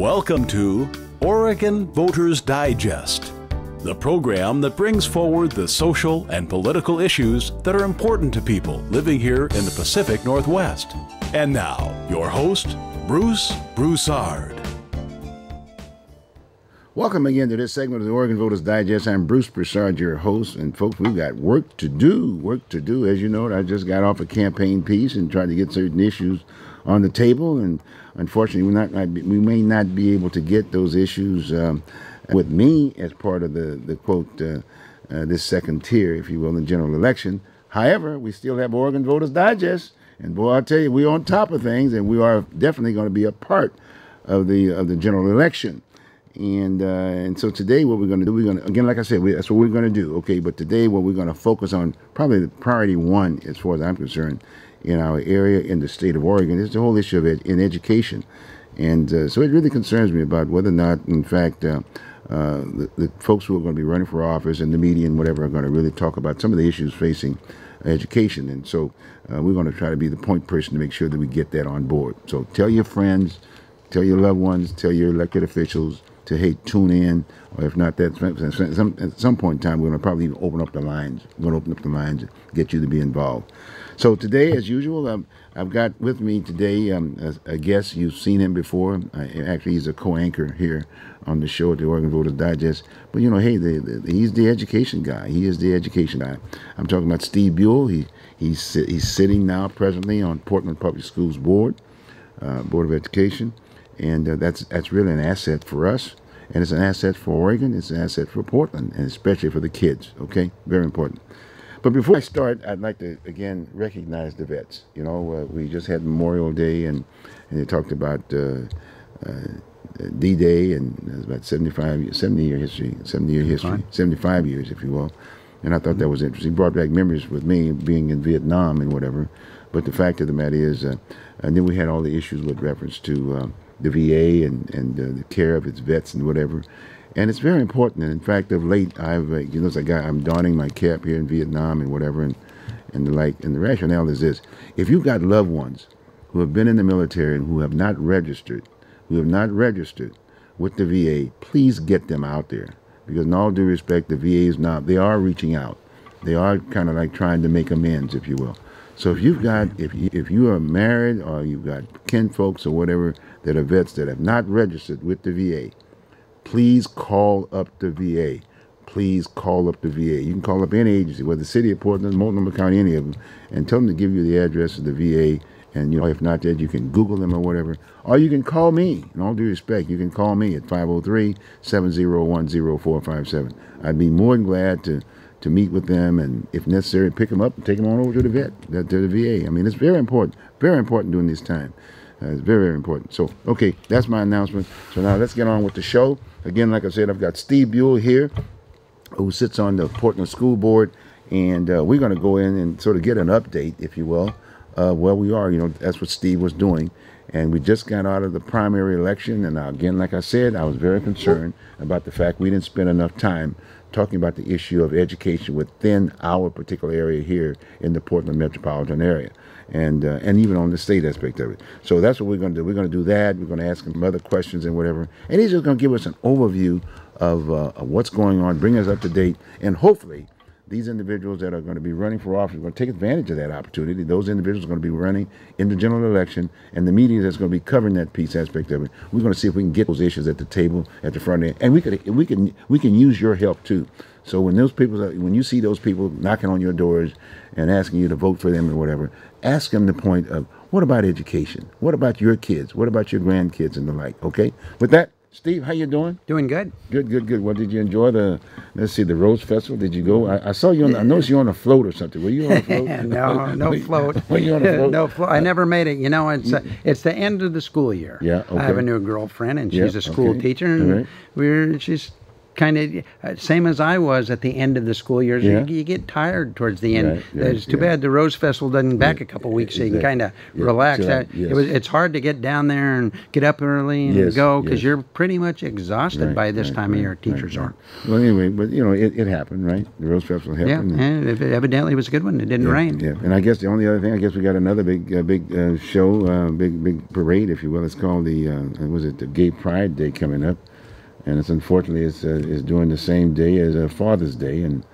Welcome to Oregon Voters Digest, the program that brings forward the social and political issues that are important to people living here in the Pacific Northwest. And now, your host, Bruce Broussard. Welcome again to this segment of the Oregon Voters Digest. I'm Bruce Broussard, your host, and folks, we've got work to do. Work to do. As you know, I just got off a campaign piece and tried to get certain issues on the table, and unfortunately, we're not, we may not be able to get those issues um, with me as part of the the quote uh, uh, this second tier, if you will, in the general election. However, we still have Oregon Voters Digest, and boy, I'll tell you, we're on top of things, and we are definitely going to be a part of the of the general election. And uh, and so today, what we're going to do, we're going to again, like I said, we, that's what we're going to do. Okay, but today, what we're going to focus on, probably the priority one, as far as I'm concerned, in our area in the state of Oregon is the whole issue of ed- in education. And uh, so it really concerns me about whether or not, in fact, uh, uh, the, the, folks who are going to be running for office and the media and whatever are going to really talk about some of the issues facing education. And so uh, we're going to try to be the point person to make sure that we get that on board. So tell your friends, tell your loved ones, tell your elected officials to hey tune in, or if not that, some, at some point in time we're going to probably open up the lines. We're going to open up the lines and get you to be involved. So today, as usual, um, I've got with me today um, a, a, guest. You've seen him before. Uh, actually, he's a co-anchor here on the show at the Oregon Voters Digest. But you know, hey, the, the, he's the education guy. He is the education guy. I'm talking about Steve Buel. He he's he's sitting now presently on Portland Public Schools Board, uh, Board of Education, and uh, that's that's really an asset for us. And it's an asset for Oregon. It's an asset for Portland, and especially for the kids. Okay, very important. But before I start, I'd like to again recognize the vets. You know, uh, we just had Memorial Day, and and they talked about uh, uh, D-Day, and it's about 75, 70 year history, 70 year history, 75 years, if you will. And I thought that was interesting. Brought back memories with me being in Vietnam and whatever. But the fact of the matter is, uh, and then we had all the issues with reference to uh, the VA and and uh, the care of its vets and whatever. And it's very important. And in fact, of late, I've, uh, you know, as a guy, I'm donning my cap here in Vietnam and whatever, and, and the like. And the rationale is this if you've got loved ones who have been in the military and who have not registered, who have not registered with the VA, please get them out there. Because in all due respect, the VA is not, they are reaching out. They are kind of like trying to make amends, if you will. So if you've got, if you, if you are married or you've got kin folks or whatever that are vets that have not registered with the VA, please call up the VA. Please call up the VA. You can call up any agency, whether the city of Portland, Multnomah County, any of them, and tell them to give you the address of the VA. And you know, if not that, you can Google them or whatever. Or you can call me. In all due respect, you can call me at 503-701-0457. I'd be more than glad to to meet with them and, if necessary, pick them up and take them on over to the vet, to the VA. I mean, it's very important, very important during this time. Uh, it's very, very important. So, okay, that's my announcement. So now let's get on with the show. Again, like I said, I've got Steve Buel here, who sits on the Portland School Board, and uh, we're going to go in and sort of get an update, if you will, uh, where we are. You know, that's what Steve was doing. And we just got out of the primary election, and again, like I said, I was very concerned about the fact we didn't spend enough time talking about the issue of education within our particular area here in the Portland metropolitan area and uh, and even on the state aspect of it. So that's what we're going to do. We're going to do that. We're going to ask him other questions and whatever. And he's just going to give us an overview of, uh, of what's going on, bring us up to date, and hopefully these individuals that are going to be running for office are going to take advantage of that opportunity. Those individuals are going to be running in the general election, and the media that's going to be covering that piece aspect of it. We're going to see if we can get those issues at the table at the front end, and we could we can we can use your help too. So when those people, when you see those people knocking on your doors and asking you to vote for them or whatever, ask them the point of what about education? What about your kids? What about your grandkids and the like? Okay. With that, Steve, how you doing? Doing good. Good, good, good. Well, did you enjoy the? Let's see, the Rose Festival. Did you go? I, I saw you on. I noticed you on a float or something. Were you on a float? no, no float. Were you on a float? no float. I never made it. You know, it's uh, it's the end of the school year. Yeah. Okay. I have a new girlfriend, and she's Yeah, a school okay. teacher, and right. we're she's kind of uh, same as I was at the end of the school years. Yeah. You, you get tired towards the end. Right, yeah, it's too yeah. bad the Rose Festival doesn't back a couple weeks so you can kind of relax. chill out, That- yes. it was, it's hard to get down there and get up early and Yes, go because yes. you're pretty much exhausted Right, by this right, time of year. Teachers right. are. Well, anyway, but you know, it, it happened, right? The Rose Festival happened. Yeah, and it, evidently it was a good one. It didn't rain. Yeah, and I guess the only other thing, I guess we got another big, uh, big uh, show, uh, big, big parade, if you will. It's called the, uh, was it the Gay Pride Day coming up, and it's unfortunately it's uh, it's doing the same day as uh, Father's Day, and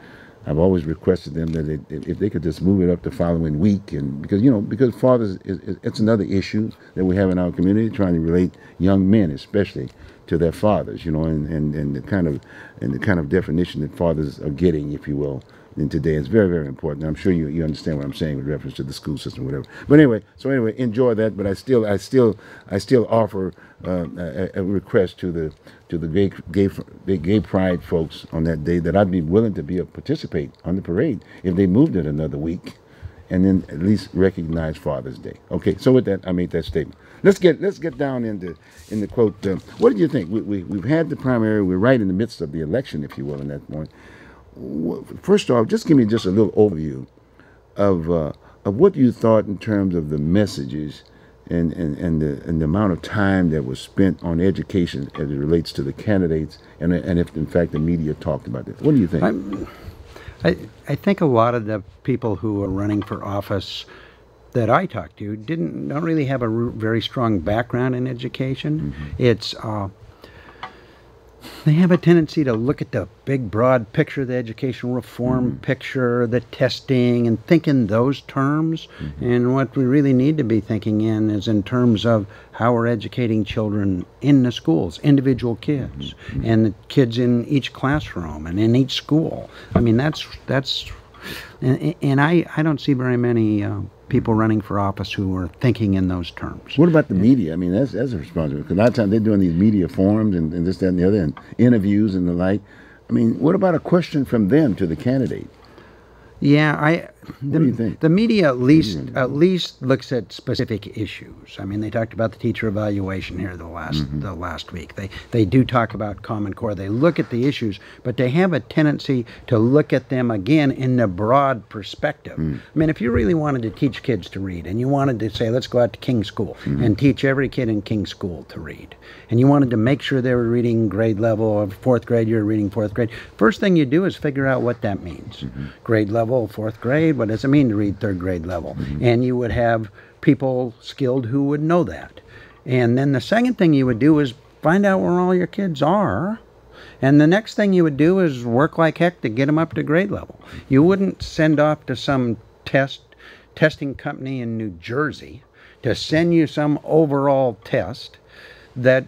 I've always requested them that if they could just move it up the following week, and because you know because fathers is, it's another issue that we have in our community, trying to relate young men especially to their fathers, you know, and, and, and the kind of and the kind of definition that fathers are getting, if you will, in today is very very important. I'm sure you you understand what I'm saying with reference to the school system, whatever. But anyway, so anyway, enjoy that. But I still I still I still offer uh, a, a request to the to the gay, gay gay pride folks on that day that I'd be willing to be a participate on the parade if they moved it another week, and then at least recognize Father's Day. Okay, so with that I made that statement. Let's get let's get down into in the quote. Uh, what did you think? We, we we've had the primary. We're right in the midst of the election, if you will, in that point. First off, just give me just a little overview of uh, of what you thought in terms of the messages and, and, and the and the amount of time that was spent on education as it relates to the candidates and and if in fact the media talked about this. What do you think? I, I think a lot of the people who are running for office that I talked to didn't don't really have a r- very strong background in education. It's uh, they have a tendency to look at the big broad picture, the educational reform mm-hmm. picture, the testing, and think in those terms. Mm-hmm. And what we really need to be thinking in is in terms of how we're educating children in the schools, individual kids, mm-hmm. and the kids in each classroom and in each school. I mean, that's that's, and, and I I don't see very many. Uh, People running for office who are thinking in those terms. what about the media? I mean, that's that's a responsibility because a lot of times they're doing these media forums and, and this, that, and the other, and interviews and the like. I mean, what about a question from them to the candidate? Yeah, I. The, do you think? the media at least at least looks at specific issues. I mean, they talked about the teacher evaluation here the last Mm-hmm. the last week. They they do talk about Common Core. They look at the issues, but they have a tendency to look at them again in the broad perspective. Mm. I mean, if you really wanted to teach kids to read, and you wanted to say, let's go out to King School Mm-hmm. and teach every kid in King School to read, and you wanted to make sure they were reading grade level, or fourth grade, you're reading fourth grade. First thing you do is figure out what that means. Grade level, fourth grade. What does it mean to read third grade level? Mm-hmm. And you would have people skilled who would know that. And then the second thing you would do is find out where all your kids are. And the next thing you would do is work like heck to get them up to grade level. You wouldn't send off to some test testing company in New Jersey to send you some overall test that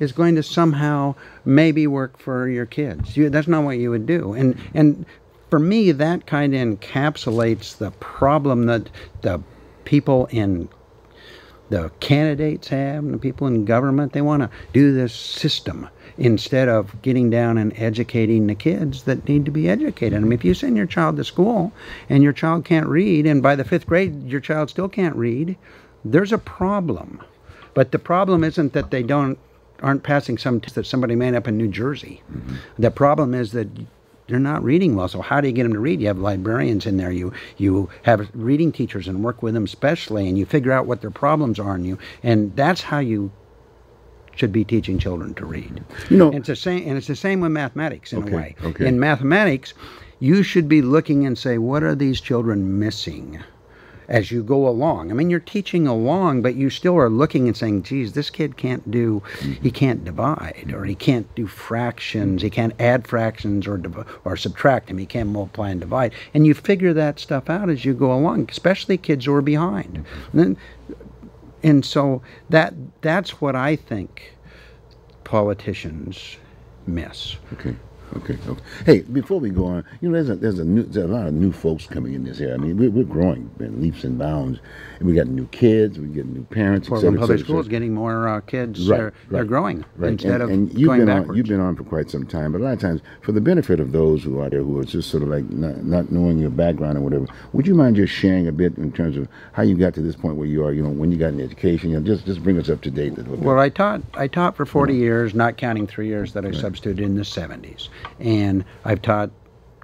is going to somehow maybe work for your kids. You, that's not what you would do. And and for me, that kind of encapsulates the problem that the people in the candidates have and the people in government. They want to do this system instead of getting down and educating the kids that need to be educated. I mean, if you send your child to school and your child can't read, and by the fifth grade your child still can't read, there's a problem. But the problem isn't that they don't aren't passing some test that somebody made up in New Jersey. Mm-hmm. The problem is that they're not reading well. So how do you get them to read? You have librarians in there. You you have reading teachers and work with them specially, and you figure out what their problems are, and you and that's how you should be teaching children to read. You know- and it's the same. And it's the same with mathematics in Okay, a way. okay. In mathematics, you should be looking and say, what are these children missing? As you go along, I mean, you're teaching along, but you still are looking and saying, "Geez, this kid can't do, he can't divide, or he can't do fractions, he can't add fractions or or subtract them, he can't multiply and divide." And you figure that stuff out as you go along, especially kids who are behind. And, then- and so that that's what I think politicians miss. Okay. Okay, okay. Hey, before we go on, you know, there's a there's a new there's a lot of new folks coming in this area. I mean, we're, we're growing in leaps and bounds, and we got new kids, we get new parents. Portland Public Schools getting more uh, kids. Right, they're, they're right, growing Right, instead and, of and you've going been backwards. on you've been on for quite some time. But a lot of times, for the benefit of those who are there who are just sort of like not, not knowing your background or whatever, would you mind just sharing a bit in terms of how you got to this point where you are? You know, when you got an education, you know, just just bring us up to date a little bit. Well, I taught I taught for 40 years, not counting three years that I substituted in the 70s, and I've taught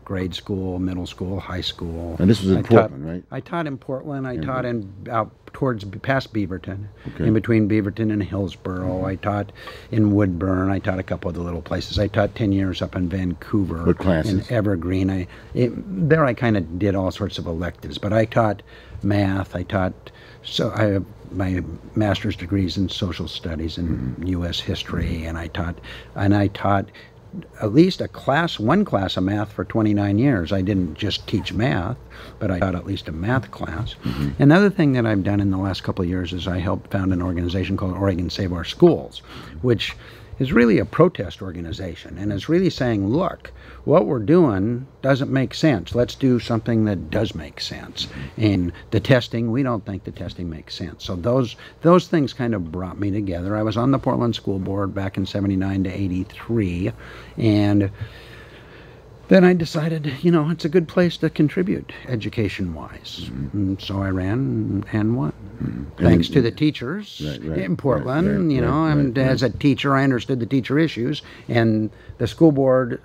grade school, middle school, high school. And this was in I taught- Portland, right? I taught in Portland. I taught in out towards past Beaverton, Okay. in between Beaverton and Hillsboro. Mm-hmm. I taught in Woodburn. I taught a couple of the little places. I taught 10 years up in Vancouver. What classes? In Evergreen. I it, there I kind of did all sorts of electives, but I taught math. I taught so I have my master's degrees in social studies and mm-hmm. U.S. history, and I taught and I taught at least a class, one class of math for 29 years. I didn't just teach math, but I taught at least a math class. Mm-hmm. Another thing that I've done in the last couple of years is I helped found an organization called Oregon Save Our Schools, which is really a protest organization and is really saying, look, what we're doing doesn't make sense. Let's do something that does make sense. And the testing, we don't think the testing makes sense. So those those things kind of brought me together. I was on the Portland School Board back in 79 to 83 and then I decided, you know, it's a good place to contribute education wise. And so I ran and won. Thanks to the teachers Right, right, in Portland, right, you know, and as a teacher, I understood the teacher issues, and the school board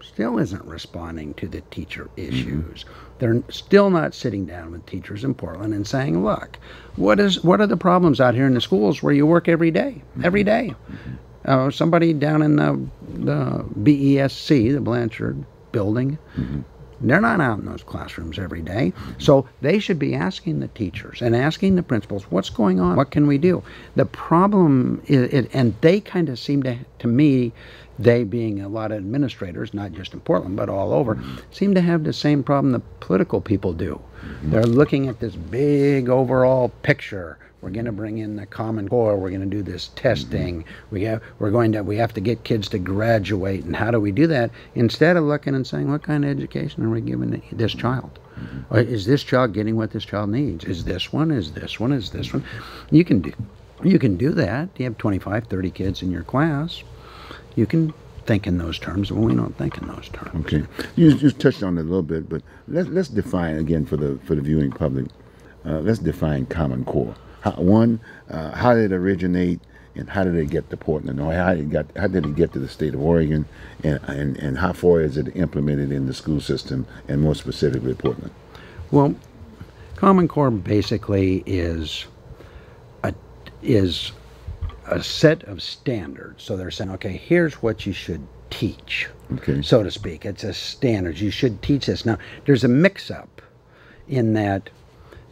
still isn't responding to the teacher mm-hmm. issues. They're still not sitting down with teachers in Portland and saying, "Look, what is what are the problems out here in the schools where you work every day, mm-hmm. every day?" Mm-hmm. Uh, somebody down in the the BESC, the Blanchard building, they're not out in those classrooms every day. So they should be asking the teachers and asking the principals, what's going on? What can we do? The problem is, it, and they kind of seem to, to me, they being a lot of administrators, not just in Portland, but all over, seem to have the same problem the political people do. They're looking at this big overall picture. We're going to bring in the Common Core. We're going to do this testing. Mm-hmm. We have, we're going to we have to get kids to graduate. And how do we do that? Instead of looking and saying, what kind of education are we giving this mm-hmm. child? Mm-hmm. Or is this child getting what this child needs? Is this one? Is this one? Is this one? You can do you can do that. You have 25, 30 kids in your class. You can think in those terms, but we don't think in those terms. Okay, you just touched on it a little bit, but let's let's define again for the for the viewing public. Uh, let's define Common Core. How, one, uh, how did it originate, and how did it get to Portland? Or how did it got how did it get to the state of Oregon, and and, and how far is it implemented in the school system, and more specifically Portland? Well, Common Core basically is a is a set of standards. So they're saying, okay, here's what you should teach, Okay. so to speak. It's a standards. You should teach this. Now, there's a mix-up in that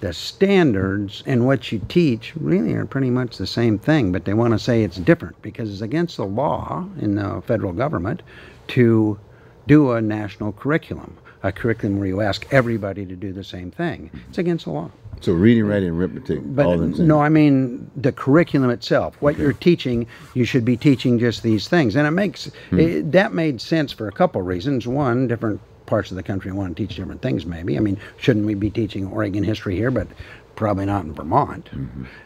the standards and what you teach really are pretty much the same thing, but they want to say it's different because it's against the law in the federal government to do a national curriculum, a curriculum where you ask everybody to do the same thing. It's against the law. So reading, writing, and arithmetic, But all no, I mean the curriculum itself. What you're teaching, you should be teaching just these things, and it makes hmm. it, that made sense for a couple reasons. One, different parts of the country want to teach different things. Maybe I mean, shouldn't we be teaching Oregon history here? But probably not in Vermont.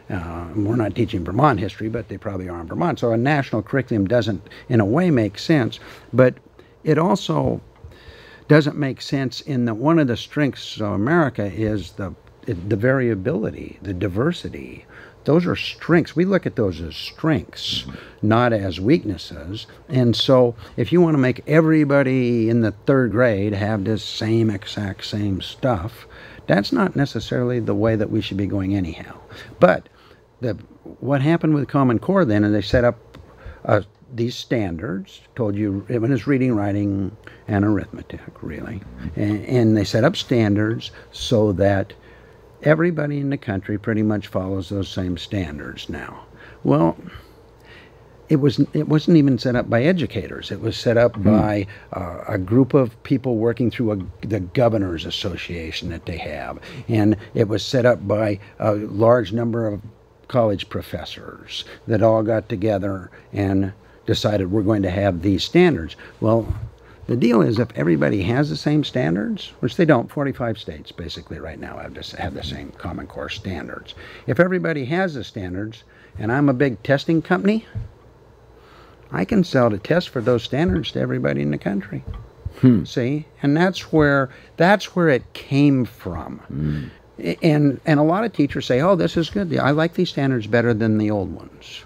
Uh, we're not teaching Vermont history, but they probably are in Vermont. So a national curriculum doesn't, in a way, make sense. But it also doesn't make sense in that one of the strengths of America is the the variability, the diversity. Those are strengths. We look at those as strengths, not as weaknesses. And so, if you want to make everybody in the third grade have this same exact same stuff, that's not necessarily the way that we should be going anyhow. But the what happened with Common Core then, and they set up uh, these standards. Told you it was reading, writing, and arithmetic, really, and, and they set up standards so that everybody in the country pretty much follows those same standards now. Well, it was it wasn't even set up by educators. It was set up by uh, a group of people working through a, the governors association that they have, and it was set up by a large number of college professors that all got together and decided we're going to have these standards. Well, The deal is if everybody has the same standards, which they don't, 45 states basically right now have, this, have the same Common Core standards. If everybody has the standards, and I'm a big testing company, I can sell the test for those standards to everybody in the country. Hmm. See, and that's where that's where it came from. Mm. And and a lot of teachers say, "Oh, this is good. I like these standards better than the old ones."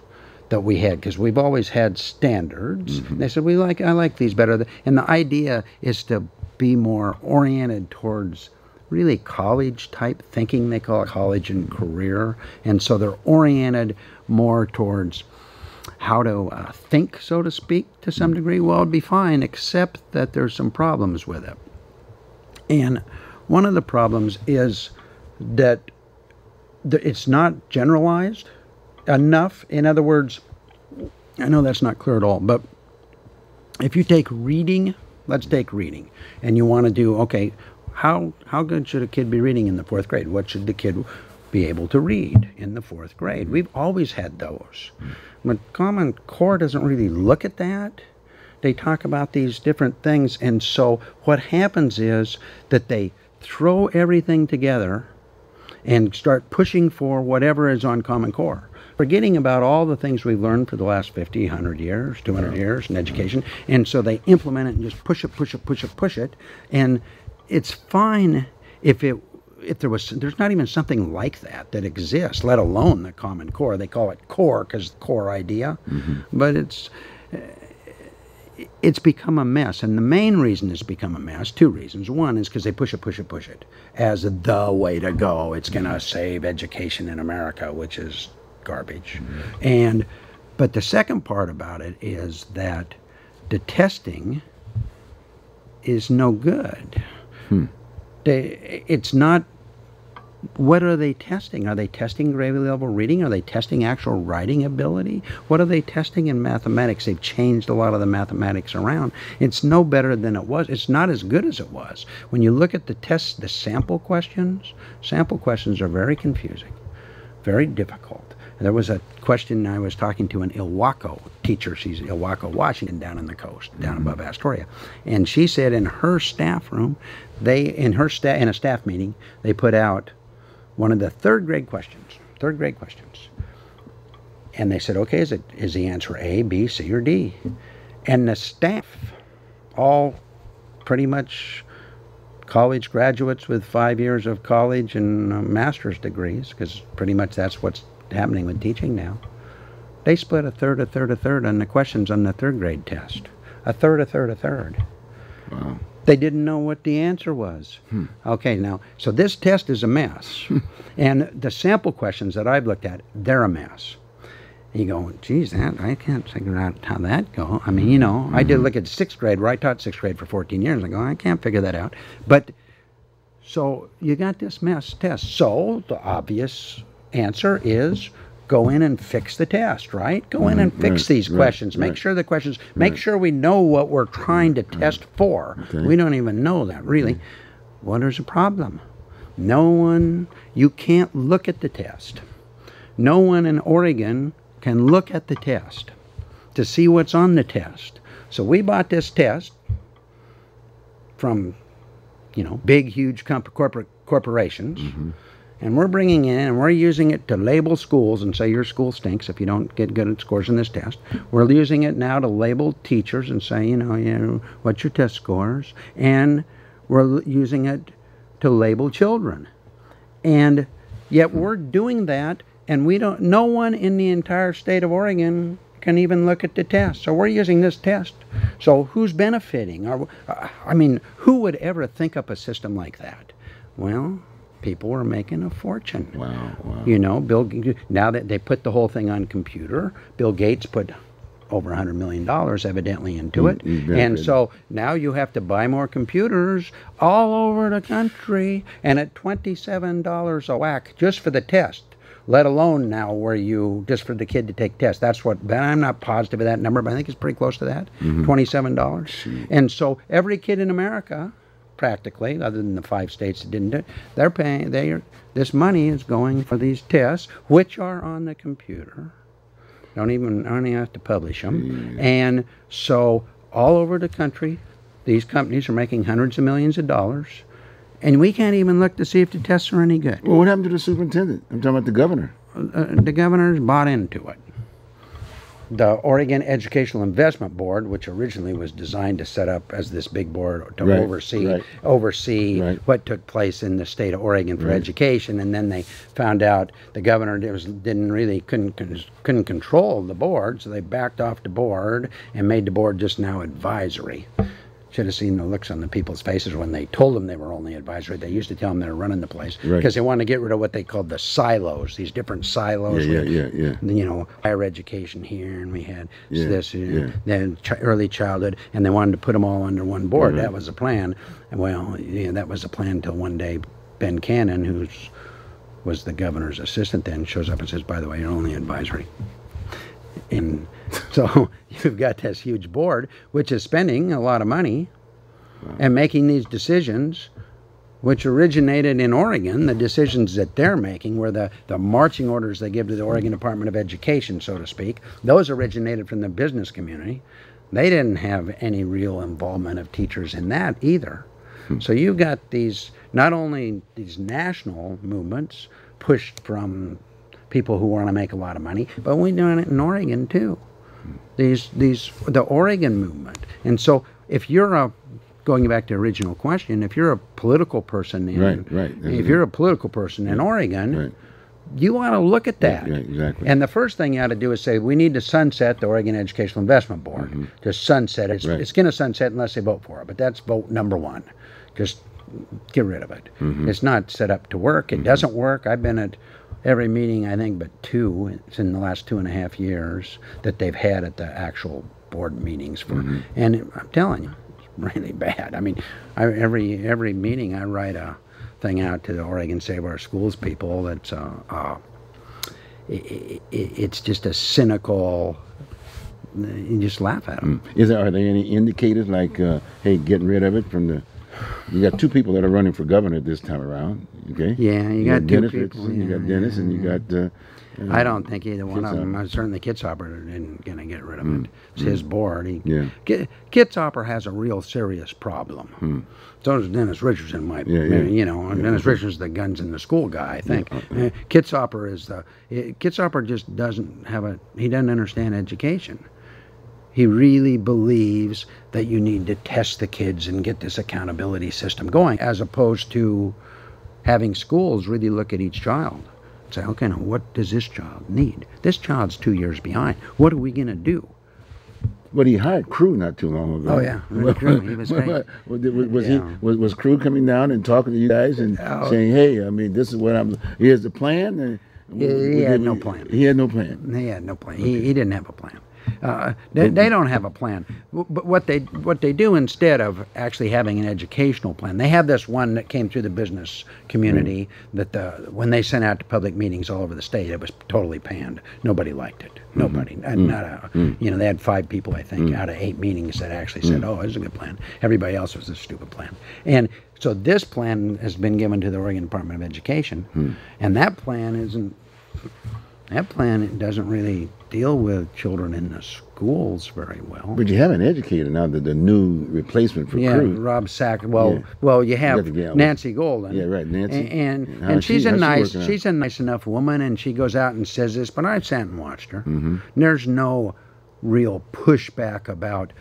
That we had because we've always had standards. Mm-hmm. They said we like I like these better, and the idea is to be more oriented towards really college type thinking. They call it college and career, and so they're oriented more towards how to uh, think, so to speak, to some mm-hmm. degree. Well, it'd be fine, except that there's some problems with it. And one of the problems is that it's not generalized enough. In other words, I know that's not clear at all, but if you take reading, let's take reading, and you want to do, okay, how, how good should a kid be reading in the fourth grade? What should the kid be able to read in the fourth grade? We've always had those. But Common Core doesn't really look at that. They talk about these different things, and so what happens is that they throw everything together and start pushing for whatever is on Common Core forgetting about all the things we've learned for the last 50, 100 years, 200 yeah. years in education. And so they implement it and just push it, push it, push it, push it. And it's fine if it if there was there's not even something like that that exists let alone the common core they call it core because core idea mm-hmm. but it's it's become a mess and the main reason it's become a mess two reasons one is because they push it push it push it as the way to go it's going to save education in america which is garbage. Mm-hmm. And but the second part about it is that the testing is no good. Hmm. They, it's not. What are they testing? Are they testing grade level reading? Are they testing actual writing ability? What are they testing in mathematics? They've changed a lot of the mathematics around. It's no better than it was. It's not as good as it was. When you look at the tests, the sample questions, sample questions are very confusing, very difficult. There was a question I was talking to an Ilwaco teacher. She's Ilwaco, Washington, down on the coast, down mm-hmm. above Astoria, and she said in her staff room, they in her staff in a staff meeting they put out one of the third grade questions, third grade questions, and they said, okay, is it is the answer A, B, C, or D? And the staff, all pretty much college graduates with five years of college and uh, master's degrees, because pretty much that's what's happening with teaching now. They split a third, a third, a third on the questions on the third grade test. A third, a third, a third. Wow. They didn't know what the answer was. Hmm. Okay, now, so this test is a mess. and the sample questions that I've looked at, they're a mess. You go, geez, that I can't figure out how that go. I mean, you know, mm-hmm. I did mm-hmm. look at sixth grade where I taught sixth grade for 14 years. I go, I can't figure that out. But so you got this mess test. So the obvious answer is go in and fix the test, right? Go in and mm-hmm. fix right, these right, questions. Make sure the questions, make sure we know what we're trying to mm-hmm. test for. Okay. We don't even know that, really. Okay. What is the problem? No one, you can't look at the test. No one in Oregon can look at the test to see what's on the test. So we bought this test from, you know, big, huge comp- corporate corporations. Mm-hmm and we're bringing in and we're using it to label schools and say your school stinks if you don't get good scores in this test. We're using it now to label teachers and say, you know, you know, what's your test scores? And we're using it to label children. And yet we're doing that and we don't no one in the entire state of Oregon can even look at the test. So we're using this test. So who's benefiting? Are, uh, I mean, who would ever think up a system like that? Well, people were making a fortune. Wow, wow. You know, Bill. Now that they put the whole thing on computer, Bill Gates put over a hundred million dollars evidently into it, mm, and so now you have to buy more computers all over the country, and at twenty-seven dollars a whack just for the test. Let alone now where you just for the kid to take tests. That's what I'm not positive of that number, but I think it's pretty close to that. Mm-hmm. Twenty-seven dollars, and so every kid in America practically, other than the five states that didn't do it, they're paying. They are, this money is going for these tests, which are on the computer. Don't even don't even have to publish them, and so all over the country, These companies are making hundreds of millions of dollars, and we can't even look to see if the tests are any good. Well, what happened to the superintendent? I'm talking about the governor. Uh, the governor's bought into it. The Oregon Educational Investment Board, which originally was designed to set up as this big board to Right, oversee right. oversee Right. what took place in the state of Oregon for education, and then they found out the governor was, didn't really couldn't couldn't control the board, so they backed off the board and made the board just now advisory. Should have seen the looks on the people's faces when they told them they were only advisory. They used to tell them they were running the place Right. because they wanted to get rid of what they called the silos, these different silos. Yeah, yeah, yeah, yeah. You know, higher education here, and we had Yeah, this, yeah. then ch- early childhood, and they wanted to put them all under one board. Mhm. That was the plan. And well, yeah, that was the plan until one day Ben Cannon, who was the governor's assistant then, shows up and says, "By the way, you're only advisory." And so you've got this huge board, which is spending a lot of money and making these decisions, which originated in Oregon. The decisions that they're making were the, the marching orders they give to the Oregon Department of Education, so to speak. Those originated from the business community. They didn't have any real involvement of teachers in that either. Hmm. So you've got these not only these national movements pushed from people who want to make a lot of money, but we're doing it in Oregon too. These these the Oregon movement. And so if you're a going back to the original question, if you're a political person in Right, right. If you're a political person in Oregon, Right. you ought to look at that. yeah, exactly. And the first thing you ought to do is say we need to sunset the Oregon Educational Investment Board. Just sunset it. It's, going to sunset unless they vote for it. But that's vote number one. Just get rid of it. Mm-hmm. It's not set up to work. It doesn't work. I've been at every meeting I think but two. It's in the last two and a half years that they've had at the actual board meetings for. Mm-hmm. And it- I'm telling you, it's really bad. I mean, I, every every meeting I write a thing out to the Oregon Save Our Schools people that's uh, uh, i i it's just a cynical. You just laugh at them. Is there are there any indicators like uh, hey getting rid of it from the? You got two people that are running for governor this time around. Okay. Yeah, you got two Dennis people, Richardson, you got yeah, Dennis, and you got. Uh, I don't think either one of them. uh, Certainly, Kitzhaber isn't going to get rid of it. It's his board. He, Yeah. Ki- Kitzhaber has a real serious problem. So does Dennis Richardson. Might Yeah, yeah. you know, and Dennis Richardson's the guns in the school guy. I think Uh, Kitzhaber is the eh, Kitzhaber just doesn't have a. He doesn't understand education. He really believes that you need to test the kids and get this accountability system going, as opposed to having schools really look at each child. and Say, okay, now what does this child need? This child's two years behind. What are we going to do? But he hired Crew not too long ago. Oh, yeah, Crew, he was great. was, was, Yeah. he was, was Crew coming down and talking to you guys and Oh. saying, "Hey, I mean, this is what I'm. Here's the plan." And He- he had no plan. He had no plan. He had no plan. He, he didn't have a plan. Uh, they, they don't have a plan. But what they what they do instead of actually having an educational plan, they have this one that came through the business community mm. that the when they sent out to public meetings all over the state, it was totally panned. Nobody liked it. Mm-hmm. Nobody. Not, mm. not a. Mm. You know, they had five people I think out of eight meetings that actually said, "Oh, this is a good plan." Everybody else was a stupid plan. And so this plan has been given to the Oregon Department of Education, hmm. and that plan isn't that plan doesn't really deal with children in the schools very well. But you have an educator now, the, the new replacement for yeah, Crew. Rob Sack. Well, Yeah. well, you have gal. Nancy Golden. Yeah, right, Nancy. A- And and is she- she's a how's she nice she's a nice enough woman, and she goes out and says this. But I've sat and watched her. Mm-hmm. And there's no real pushback about.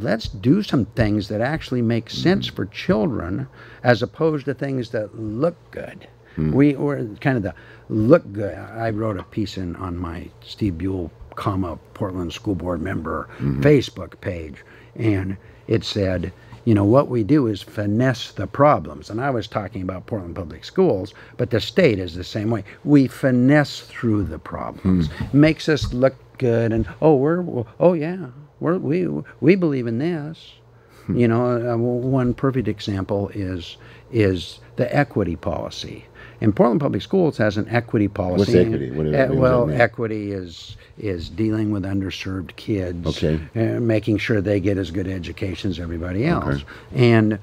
Let's do some things that actually make Mm-hmm. sense for children, as opposed to things that look good. Hmm. We were kind of the look good. I wrote a piece in on my Steve Buel, comma Portland School Board member Mm-hmm. Facebook page, and it said, you know, what we do is finesse the problems. And I was talking about Portland Public Schools, but the state is the same way. We finesse through the problems, makes us look good, and oh, we're oh yeah, we're, we we believe in this. You know, uh, one perfect example is is the equity policy. And Portland Public Schools has an equity policy. equity? What is- Uh, well, equity is is dealing with underserved kids. Okay. Uh, making sure they get as good education as everybody else. And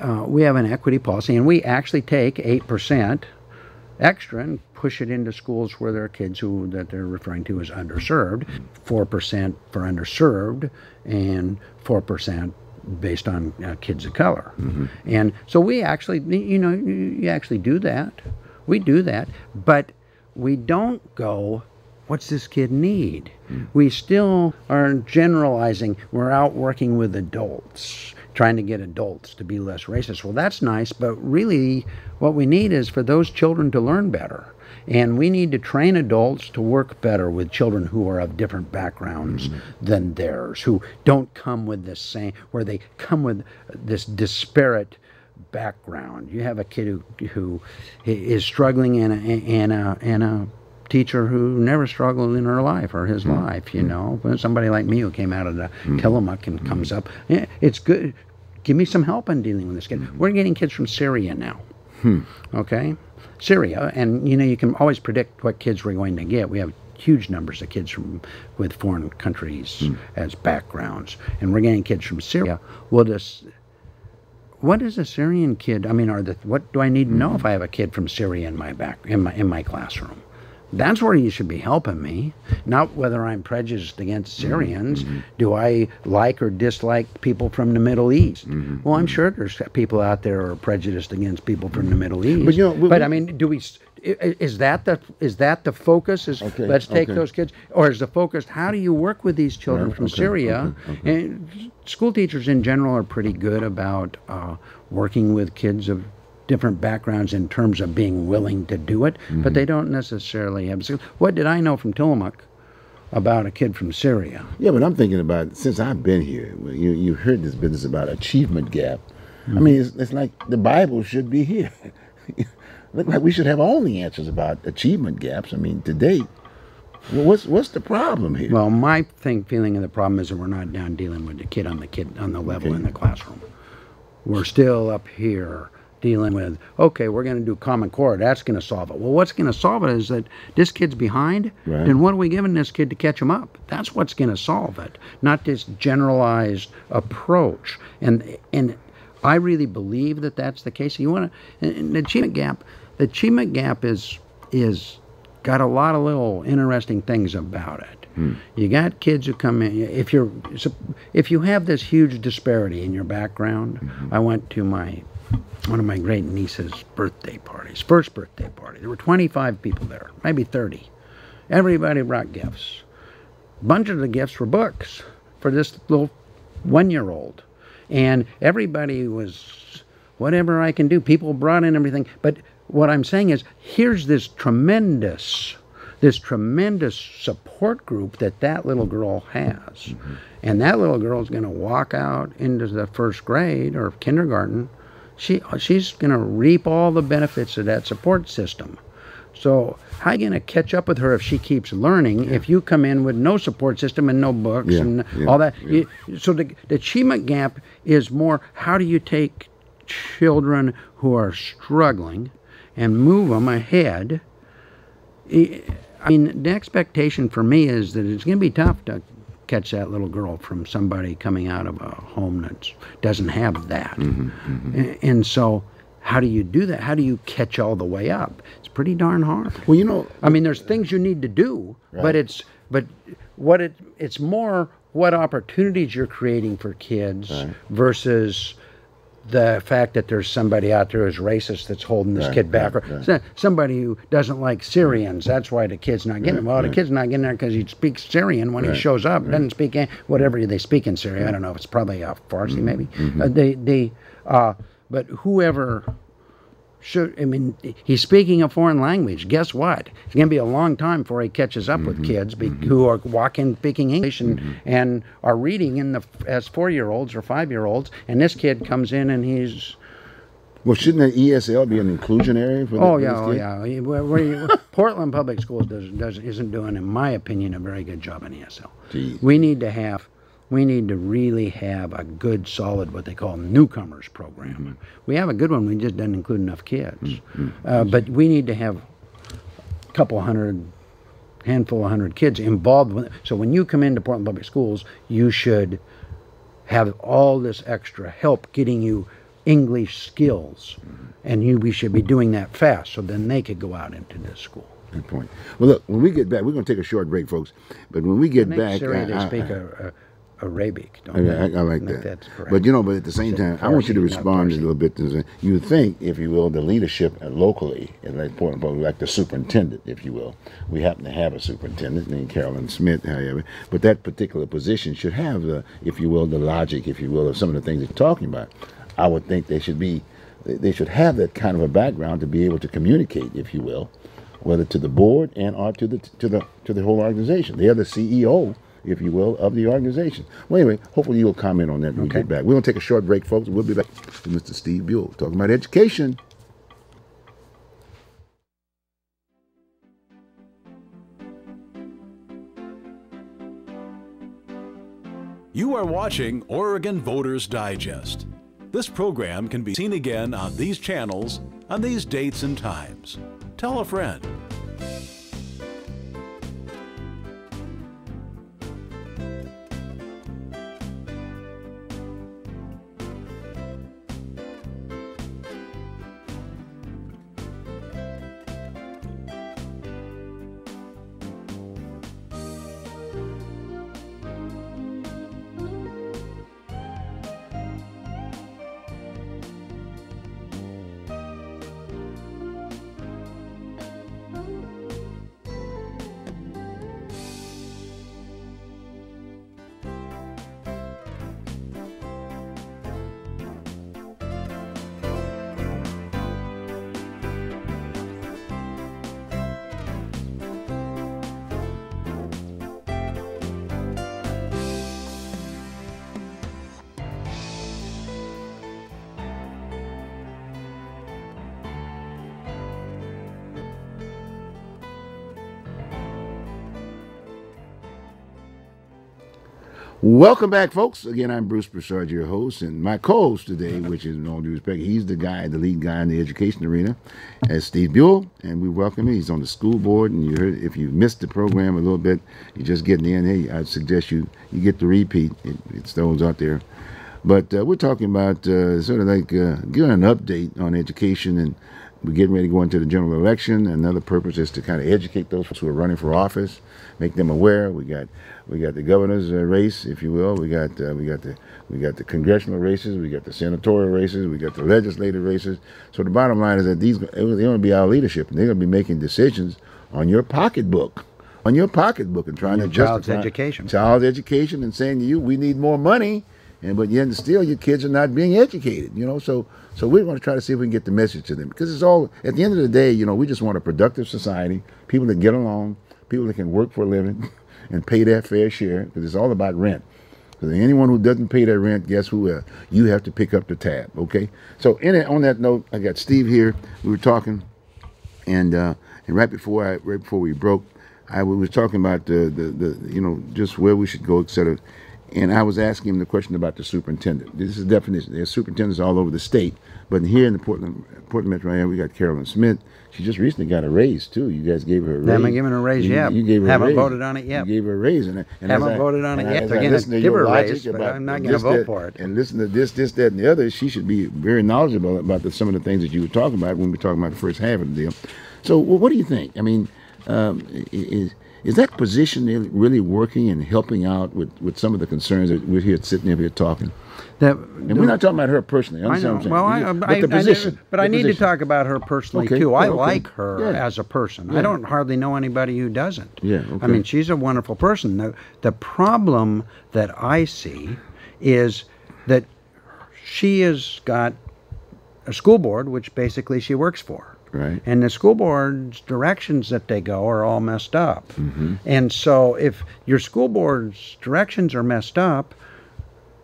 uh, we have an equity policy, and we actually take eight percent extra and push it into schools where there are kids who that they're referring to as underserved. Four percent for underserved, and four percent based on uh, kids of color. And so we actually, you know, you actually do that. We do that, but we don't go, what's this kid need? Hmm. We still are generalizing. We're out working with adults, trying to get adults to be less racist. Well, that's nice, but really what we need is for those children to learn better. And we need to train adults to work better with children who are of different backgrounds hmm. than theirs, who don't come with the same, where they come with this disparate background. You have a kid who who is struggling and a, and a, and a teacher who never struggled in her life or his hmm. life, you hmm. know. But somebody like me who came out of the hmm. Tillamook and comes up, yeah, it's good. Give me some help in dealing with this kid. We're getting kids from Syria now. Okay, Syria, and you know you can always predict what kids we're going to get. We have huge numbers of kids from with foreign countries as backgrounds, and we're getting kids from Syria. Well, this what is a Syrian kid? I mean, are the what do I need to know if hmm. I have a kid from Syria in my back in my in my classroom? That's where you should be helping me, not whether I'm prejudiced against hmm, Syrians. Hmm. Do I like or dislike people from the Middle East? Well, I'm sure there's people out there who are prejudiced against people from the Middle East. But, you know, but we- I mean, do we? S- i- i- Is that the is that the focus? Is Okay, let's take okay. those kids, or is the focus how do you work with these children Right, from okay, Syria? And school teachers in general are pretty good about uh, working with kids of different backgrounds in terms of being willing to do it, Mm-hmm. but they don't necessarily have. What did I know from Tillamook about a kid from Syria? Yeah, but I'm thinking about since I've been here, you you heard this business about achievement gap. I mean, it's, it's like the Bible should be here. Look like we should have all the answers about achievement gaps. I mean, to date, what's what's the problem here? Well, my thing, feeling of the problem is that we're not down dealing with the kid on the kid on the level Okay. in the classroom. We're still up here dealing with okay, we're going to do Common Core. That's going to solve it. Well, what's going to solve it is that this kid's behind. Right. Then what are we giving this kid to catch him up? That's what's going to solve it, not this generalized approach. And and I really believe that that's the case. You want to the achievement gap. The achievement gap is is got a lot of little interesting things about it. Hmm. You got kids who come in. If you're, if you have this huge disparity in your background, mm-hmm. I went to my, one of my great niece's birthday parties, first birthday party. There were 25 people there, maybe 30. Everybody brought gifts. A Bunch of the gifts were books for this little one-year-old, and everybody was whatever I can do. People brought in everything, but what I'm saying is, here's this tremendous, this tremendous support group that that little girl has, mm-hmm. and that little girl is going to walk out into the first grade or kindergarten. She she's going to reap all the benefits of that support system. So how are you going to catch up with her if she keeps learning if you come in with no support system and no books Yeah, and yeah, all that? yeah. So the, the achievement gap is more how do you take children who are struggling and move them ahead? I mean, the expectation for me is that it's going to be tough to catch that little girl from somebody coming out of a home that doesn't have that. Mm-hmm, mm-hmm. A- And so, how do you do that? How do you catch all the way up? It's pretty darn hard. well, you know, I mean, there's things you need to do, Right. but it's but what it it's more what opportunities you're creating for kids Right. versus the fact that there's somebody out there who's racist that's holding this Right, kid back, right, or right. somebody who doesn't like Syrians. That's why the kid's not getting it. Well, the kid's not getting there because he speaks Syrian when Right, he shows up. Doesn't speak whatever they speak in Syria. I don't know if it's probably uh, Farsi, Mm-hmm. maybe. Uh, they they, uh, but whoever should I mean he's speaking a foreign language. Guess what? It's going to be a long time before he catches up Mm-hmm. with kids be, who are walking speaking English and, and are reading in the as four year olds or five year olds. And this kid comes in and he's well, shouldn't the ESL be an inclusion area for? the- oh yeah oh yeah. He- where- where you- Portland Public Schools does, does isn't doing, in my opinion, a very good job in ESL. Geez. We need to have. We need to really have a good, solid, what they call newcomers program. Mm-hmm. We have a good one. We just doesn't include enough kids. Uh, but we need to have a couple hundred, handful of hundred kids involved with it. So when you come into Portland Public Schools, you should have all this extra help getting you English skills, and you we should be doing that fast. So then they could go out into this school. Good point. Well, look, when we get back, we're going to take a short break, folks. But when we get back, sure I- they I- speak I- a, a, Arabic. Don't I. I, I like that. That's correct. But you know, but at the same it time, I want you to Farsi, respond a little bit. To you think, if you will, the leadership locally, and like, for example, like the superintendent, if you will. We happen to have a superintendent named Carolyn Smith, however, but that particular position should have, the, if you will, the logic, if you will, of some of the things they're talking about. I would think they should be, they- they should have that kind of a background to be able to communicate, if you will, whether to the board and or to the to the to the whole organization. They are the CEO, if you will, of the organization. Well, anyway, hopefully you'll comment on that when we get back. We're gonna take a short break, folks. We'll be back with Mr. Steve Buel talking about education. You are watching Oregon Voters Digest. This program can be seen again on these channels on these dates and times. Tell a friend. Welcome back, folks. Again, I'm Bruce Broussard, your host, and my co-host today, which is in all due respect, he's the guy, the lead guy in the education arena, as Steve Buel, and we welcome him. He's on the school board, and you heard if you missed the program a little bit, you're just getting in. Hey, I suggest you you get the repeat. It, it's those out there. But uh, we're talking about uh, sort of like uh, giving an update on education, and we're getting ready to go into the general election. Another purpose is to kind of educate those who are running for office, make them aware. We got we got the governor's uh, race, if you will. We got uh, we got the we got the congressional races. We got the senatorial races. We got the legislative races. So the bottom line is that these they're going to be our leadership, and they're going to be making decisions on your pocketbook, on your pocketbook, and trying Your to child's education. child's education, and saying to you, we need more money, and but yet still your kids are not being educated. You know, so so we're going to try to see if we can get the message to them because it's all at the end of the day, you know, we just want a productive society, people that get along, people that can work for a living, and pay their fair share because it's all about rent. Because anyone who doesn't pay their rent, guess who? Uh, you have to pick up the tab. Okay. So in it, on that note, I got Steve here. We were talking, and uh, and right before I right before we broke, I was talking about the, the the you know just where we should go, et cetera. And I was asking him the question about the superintendent. This is the definition. There's superintendents all over the state, but here in the Portland Portland Metro area, we got Carolyn Smith. She just recently got a raise too. You guys gave her a raise. Haven't given her a raise You- yet. You gave her Haven't a raise. voted on it yet. You gave her a raise, and, and Haven't I- voted on it yet. They're gonna give her a raise, but I'm not this, gonna vote that, for it. And listen to this, this, that, and the other. She should be very knowledgeable about the, some of the things that you were talking about when we were talking about the first half of the deal. So, well, what do you think? I mean, um, is is that position really- working and helping out with, with some of the concerns that we're here sitting here talking? That, And we're not talking about her personally. I Understand know. Well, I. I, but the I- I position. never- but I the need to talk about her personally Okay, too. I okay. like her Yeah. as a person. Yeah. I don't hardly know anybody who doesn't. Yeah, I mean, she's a wonderful person. The, the problem that I see is that she has got a school board, which basically she works for. Right. And the school board's directions that they go are all messed up. Mm-hmm. And so if your school board's directions are messed up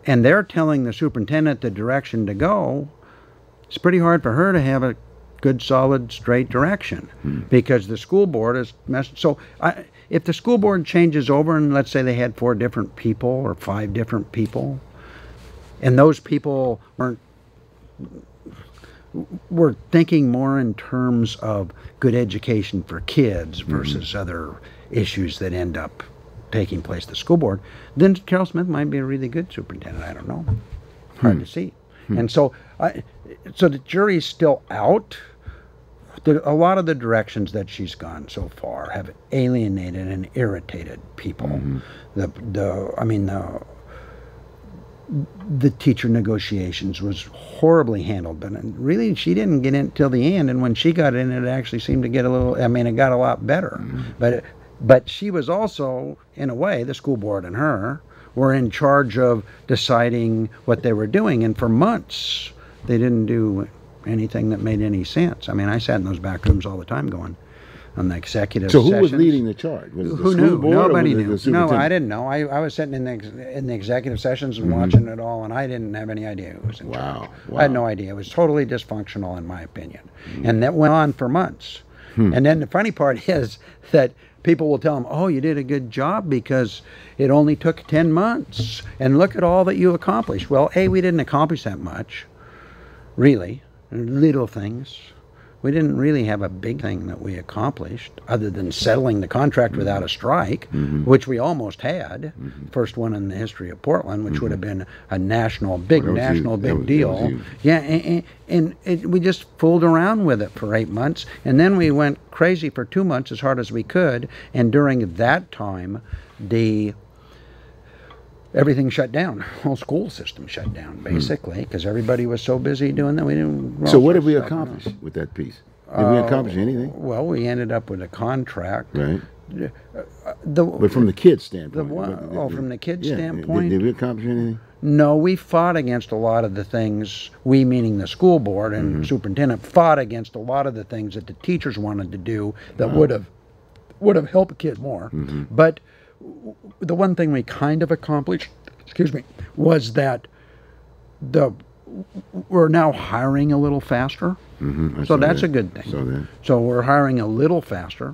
and they're telling the superintendent the direction to go, it's pretty hard for her to have a good, solid, straight direction because the school board is messed. So I, if the school board changes over and let's say they had four different people or five different people, and those people weren't we're thinking more in terms of good education for kids mm-hmm. versus other issues that end up taking place at the school board, then Carole Smith might be a really good superintendent. I don't know. Hard hmm. to see. Hmm. And so, I, so the jury's still out. The, a lot of the directions that she's gone so far have alienated and irritated people. Mm-hmm. The, the, I mean, the, the teacher negotiations was horribly handled, but really she didn't get in till the end. And when she got in, it actually seemed to get a little. I mean, it got a lot better. Mm-hmm. But but she was also, in a way, the school board and her were in charge of deciding what they were doing. And for months, they didn't do anything that made any sense. I mean, I sat in those back rooms all the time going on the executive. So who sessions. was leading the charge? Was who knew? Nobody knew. no, I didn't know. I, I was sitting in the in the executive sessions and mm-hmm. watching it all, and I didn't have any idea who was in wow. charge. Wow. I had no idea. It was totally dysfunctional, in my opinion, mm-hmm. and that went on for months. Hmm. And then the funny part is that people will tell them, "Oh, you did a good job because it only took 10 months and look at all that you accomplished." Well, A, we didn't accomplish that much. Really, little things we didn't really have a big thing that we accomplished other than settling the contract mm-hmm. without a strike, mm-hmm. which we almost had. Mm-hmm. First one in the history of Portland, which would have mm-hmm. been a national, big well, national, huge. big was, deal. Yeah, and, and it, we just fooled around with it for eight months, and then we went crazy for two months as hard as we could. And during that time, the everything shut down. Whole school system shut down hmm. basically because everybody was so busy doing that we didn't. So what did we accomplish with that piece? Did uh, we accomplish anything? Well, we ended up with a contract. Right. Uh, the, but from the kids' standpoint. The one, oh, from the kids' yeah, standpoint. Did, did, we accomplish anything? No, we fought against a lot of the things. We, meaning the school board and mm-hmm. superintendent, fought against a lot of the things that the teachers wanted to do that wow. would have would have helped kids more. Mm-hmm. But the one thing we kind of accomplished, excuse me, was that the we're now hiring a little faster. Mm-hmm, so that's that. a good thing. So, so, we're hiring a little faster,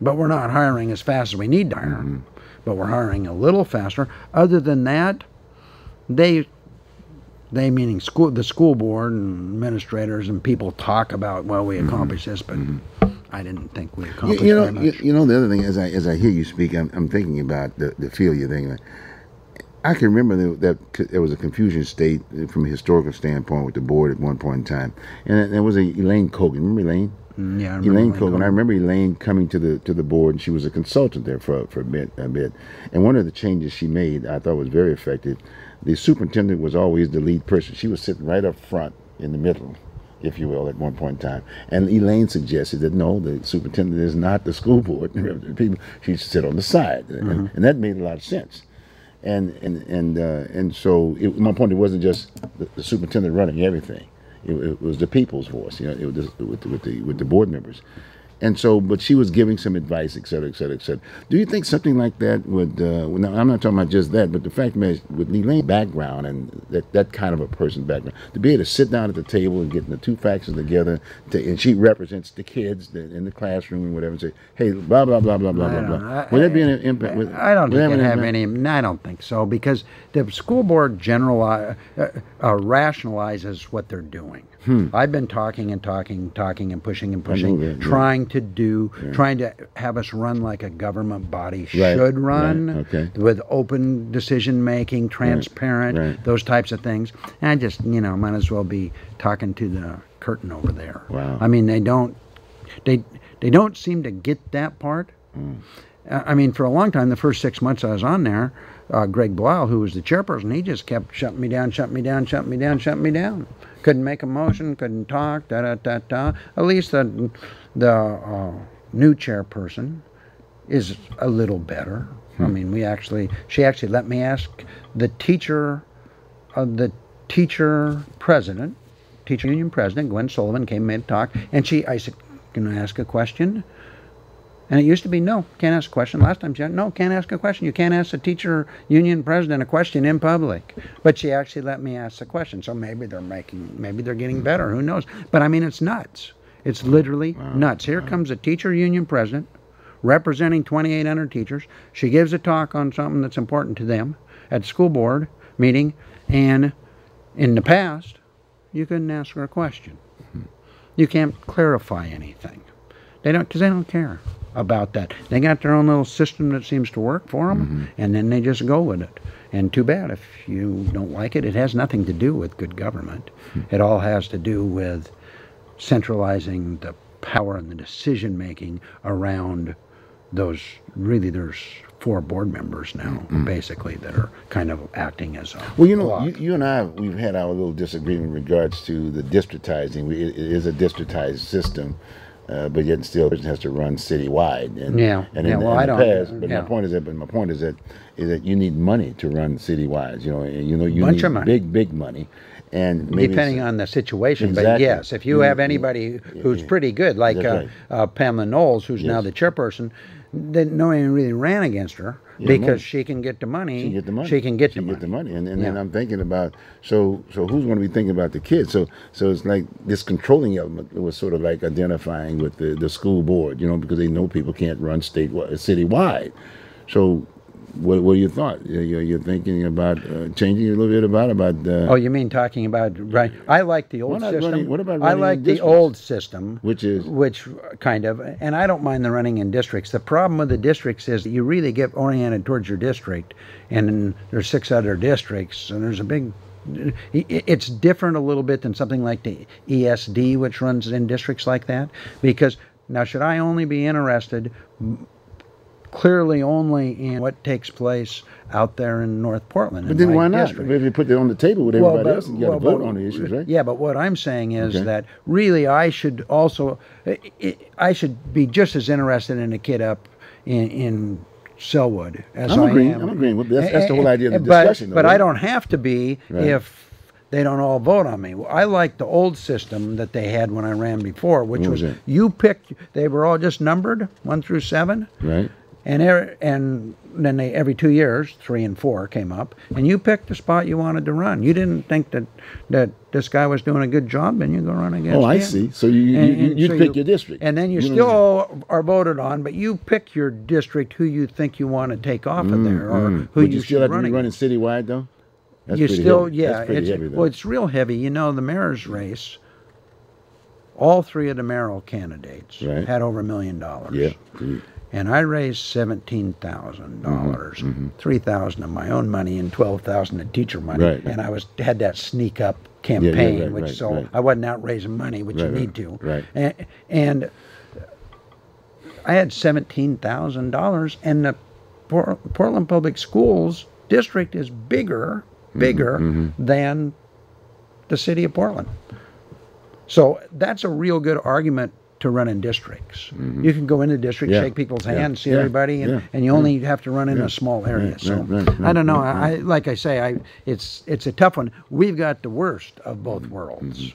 but we're not hiring as fast as we need to hire. Mm-hmm. But we're hiring a little faster. Other than that, they they meaning school the school board and administrators and people talk about well we mm-hmm. accomplished mm-hmm. this, but mm-hmm. I didn't think we accomplished you, you know, you, you, know, the other thing as I as I hear you speak, I'm, I'm thinking about the the failure thing. I can remember that there was a confusion state from a historical standpoint with the board at one point in time, and there was a Elaine Cogan. Remember Elaine? Mm, yeah, I Elaine Cogan. I remember Elaine coming to the to the board, and she was a consultant there for for a bit, a bit. And one of the changes she made, I thought was very effective. The superintendent was always the lead person. She was sitting right up front in the middle if you will, at one point in time. And Elaine suggested that no, the superintendent is not the school board. People, she should sit on the side, mm-hmm. and, and, that made a lot of sense. And and and uh, and so it, my point, it wasn't just the, the superintendent running everything; it, it, was the people's voice. You know, it was with with the with the board members. And so, but she was giving some advice, et cetera, et cetera, et cetera. Do you think something like that would, uh, now I'm not talking about just that, but the fact is, with Elaine's background and that, that kind of a person's background, to be able to sit down at the table and getting the two factions together, to, and she represents the kids in the classroom and whatever, and say, hey, blah, blah, blah, blah, blah, blah, blah. Would that be an impact? Would, I don't think it have any, I don't think so, because the school board general uh, uh, rationalizes what they're doing. Hmm. I've been talking and talking, talking and pushing and pushing, that, trying yeah. To do, yeah. trying to have us run like a government body right. should run, right. okay. with open decision making, transparent, right. those types of things. And I just, you know, might as well be talking to the curtain over there. Wow. I mean, they don't, they they don't seem to get that part. Mm. I mean, for a long time, the first six months I was on there, uh, Greg Blau, who was the chairperson, he just kept shutting me down, shutting me down, shutting me down, shutting me down couldn't make a motion, couldn't talk, da da da da. At least the the uh, new chairperson is a little better. Hmm. I mean, we actually she actually let me ask the teacher, uh, the teacher president, teacher union president Gwen Sullivan came in to talk, and she I said, "Can I ask a question?" And it used to be, no, can't ask a question. Last time she no, can't ask a question. You can't ask the teacher union president a question in public. But she actually let me ask the question. So maybe they're making, maybe they're getting better. Who knows? But I mean, it's nuts. It's literally wow. nuts. Here wow. comes a teacher union president representing 2,800 teachers. She gives a talk on something that's important to them at the school board meeting. And in the past, you couldn't ask her a question. Hmm. You can't clarify anything. They don't, because they don't care about that. They got their own little system that seems to work for them, mm-hmm. and then they just go with it. And too bad if you don't like it. It has nothing to do with good government. Mm-hmm. It all has to do with centralizing the power and the decision making around those really there's four board members now basically that are kind of acting as a Well, you know, you, you and I, we've had our little disagreement in regards to the districtizing. We, it, is a districtized system, uh, but yet still it has to run citywide. And, Yeah, and yeah, in, well, in I the don't- past, but yeah. my point is that, but my point is that, is that you need money to run citywide. You know, and you know, you Bunch need big, big money, and maybe depending on the situation. But yes, if you have anybody who's pretty good, like uh, uh, Pamela Knowles, who's now the chairperson, then no one really ran against her Yeah, because she can get the money. She can get the money. She can get She the can money. get the money, and, and then I'm thinking about so so who's going to be thinking about the kids? So so it's like this controlling element was sort of like identifying with the, the school board, you know, because they know people can't run state citywide. So what what are your thoughts? You're, you're thinking about uh, changing a little bit about about uh, Oh, you mean talking about right? I like the old system. running- what about I like the districts? old system, Which is? which kind of, and I don't mind the running in districts. The problem with the districts is that you really get oriented towards your district, and there's six other districts, and there's a big. It's different a little bit than something like the ESD, which runs in districts like that, because now should I only be interested clearly only in what takes place out there in North Portland? but then why not? district? If you put it on the table with Well, everybody but- else, you got to well, vote but- on the issues, right? Yeah, but what I'm saying is Okay. that really I should also I- should be just as interested in a kid up in, in Sellwood as I'm I agreeing. am. I'm agreeing that's- that's the eh, whole eh, idea of the But- discussion, though, But I don't have to be Right. if they don't all vote on me. I like the old system that they had when I ran before, which What was, was you picked. They were all just numbered one through seven. Right. And er, and then they every two years, three and four came up, and you picked the spot you wanted to run. You didn't think that that this guy was doing a good job, and you go run against. Oh, I him. see. So you you, And- you, and you so pick your district, and then you, don't- still are voted on, but you pick your district who you think you want to take off of there, or Mm, who Would you, you still should have to run be running citywide though? That's you still, heavy. yeah, it's heavy, well, it's real heavy. You know, the mayor's race. All three of the mayoral candidates Right. had over a million dollars. yeah. And I raised seventeen thousand dollars, Mm-hmm, three thousand of my own money and twelve thousand of teacher money, Right. and I was had that sneak up yeah, campaign, right, which right, so. I wasn't out raising money, which you need to, right. and, and I had seventeen thousand dollars, and the Portland Public Schools district is bigger, Mm-hmm, bigger than the city of Portland. So that's a real good argument to run in districts. You can go into districts, Mm-hmm. Yeah, shake people's yeah, hands, see yeah, everybody, and, and you only have to run in a small area. so I don't know. I, like I say, I it's it's a tough one. We've got the worst of both Mm-hmm. worlds.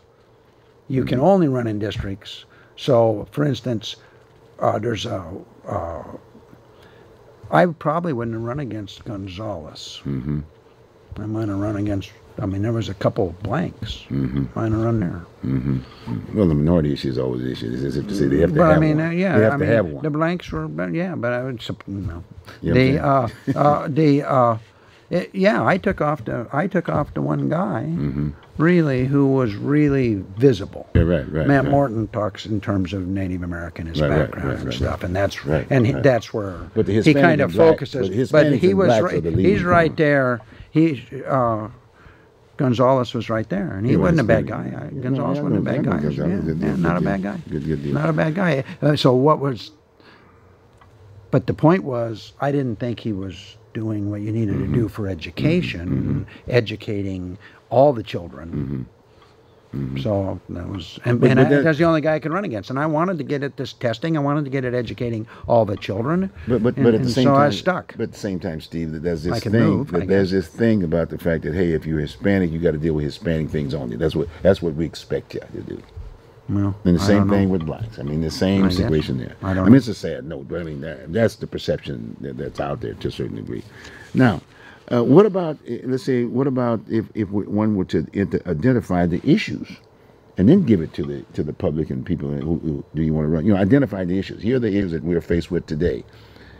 You can only run in districts. So, for instance, uh, there's a. Uh, I probably wouldn't have run against Gonzalez. Mm-hmm. I might have run against. I mean, there was a couple of blanks. Mm-hmm. Have run there. Well, the minority issue is always the issue. If to say they have to But have I mean, one. uh, yeah, they have I to mean, have one. the blanks were, but yeah, but I would. You know the uh, uh, the uh, it, yeah, I took off the I took off the one guy, Mm-hmm. really, who was really visible. Yeah, right, right, Matt right. Morton talks in terms of Native American, his Right, background right, and stuff, and that's Right, and he, that's where But he kind of black- focuses. but Hispanics he was right. He's right there. He uh, Gonzalez was right there, and he, He was, wasn't a bad guy. I, Yeah, Gonzalez yeah, wasn't a bad guy. Yeah, Good- yeah, not a bad guy. Good- good deal. Not a bad guy. Uh, so what was? But the point was, I didn't think he was doing what you needed Mm-hmm. to do for education, educating all the children. Mm-hmm. So that was, and, But- and but I, that- that's the only guy I could run against. And I wanted to get at this testing. I wanted to get at educating all the children. But but, and, but at the same so time, I was stuck. But at the same time, Steve, that there's this I thing. move, I that there's guess. this thing about the fact that hey, if you're Hispanic, you got to deal with Hispanic things only. That's what that's what we expect you to do. well, And the I same don't know. thing with blacks. I mean, the same I guess. situation there. I don't mean, know. it's a sad note, but I mean, that, that's the perception that, that's out there to a certain degree. Now, uh, what about, eh, let's say, what about if, if one were to identify the issues and then give it to the to the public and people who, who do you want to run? You know, identify the issues. Here are the issues that we're faced with today,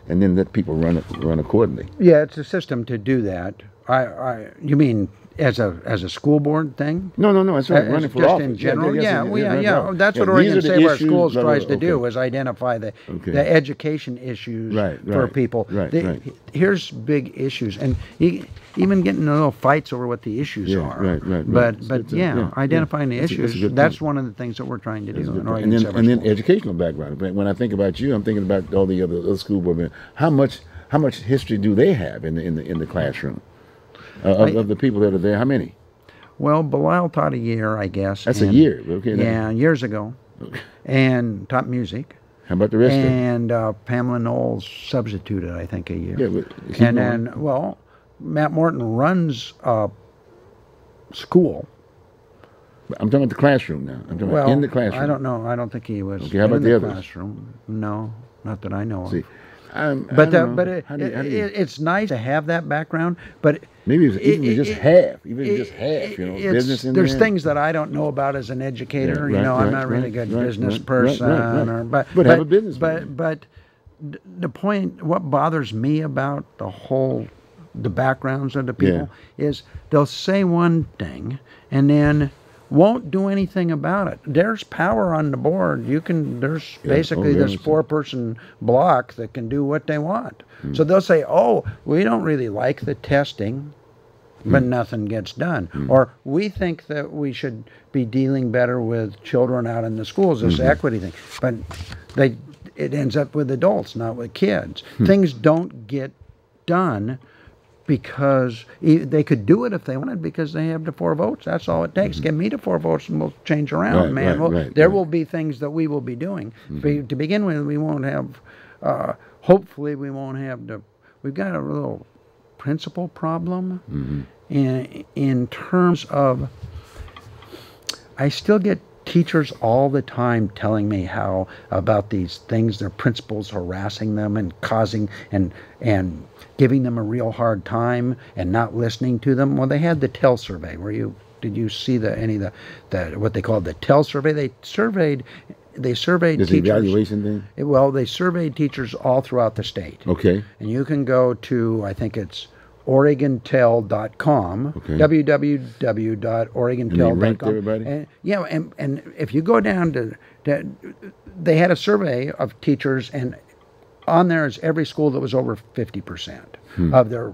and then let people run it run accordingly. Yeah, it's a system to do that. I, I you mean as a as a school board thing. No, no, no. It's not Uh, running for just office. in general, yeah, yeah, well, yeah, right, yeah. That's Yeah, what Oregon Save Our Schools blah, blah, tries to okay. do is identify the Okay. the education issues Right, for people. right, The- right. Here's big issues, and you, even getting into little fights over what the issues Yeah, are. right, right, right. But but it's a- yeah, yeah, yeah. identifying the That's a- that's issues. That's one of the things that we're trying to do in Oregon and then, and then educational background. When I think about you, I'm thinking about all the other, other school board members. How much how much history do they have in the in the in the classroom uh, of, I- of the people that are there? How many? Well, Bilal taught a year, I guess. That's a year, okay, then. Yeah, years ago, and taught music. How about the rest and uh, Pamela Knowles substituted, I think, a year. Yeah, but and going. then, well, Matt Morton runs a school. I'm talking about the classroom now. I'm talking Well, about in the classroom. I don't know. I don't think he was Okay, how about in the the, classroom. No, not that I know See, of. I'm, But uh, but it, you- it, it's nice to have that background. But maybe it's, even it- just it- half, even it- just half. You know, business in there's there. things that I don't know about as an educator. Yeah, you know, right, I'm right, not really a good right, business right, right, person. right, right. Or, but But have a business But but the point, what bothers me about the whole, the backgrounds of the people is they'll say one thing and then won't do anything about it. There's power on the board. You can. There's Yeah, basically oh, this four-person block that can do what they want. Hmm. So they'll say, "Oh, we don't really like the testing." but Hmm. nothing gets done. Or we think that we should be dealing better with children out in the schools, this Mm-hmm. equity thing. But they it ends up with adults, not with kids. Hmm. Things don't get done because they could do it if they wanted because they have the four votes. That's all it takes. Give me the four votes and we'll change around, Mm-hmm. Right, man. right, Well, right, there will be things that we will be doing. Be- To begin with, we won't have. Uh, hopefully, we won't have the. We've got a little principal problem in in terms of. I still get teachers all the time telling me how about these things their principals harassing them and causing and and giving them a real hard time and not listening to them well they had the tell survey where you did you see the any of the, the what they called the tell survey they surveyed they surveyed This teachers evaluation thing. It- well they surveyed teachers all throughout the state Okay. and you can go to I think it's OregonTell.com, Okay. everybody? And, yeah, and, and if you go down to, to, they had a survey of teachers, and on there is every school that was over 50% Hmm. of their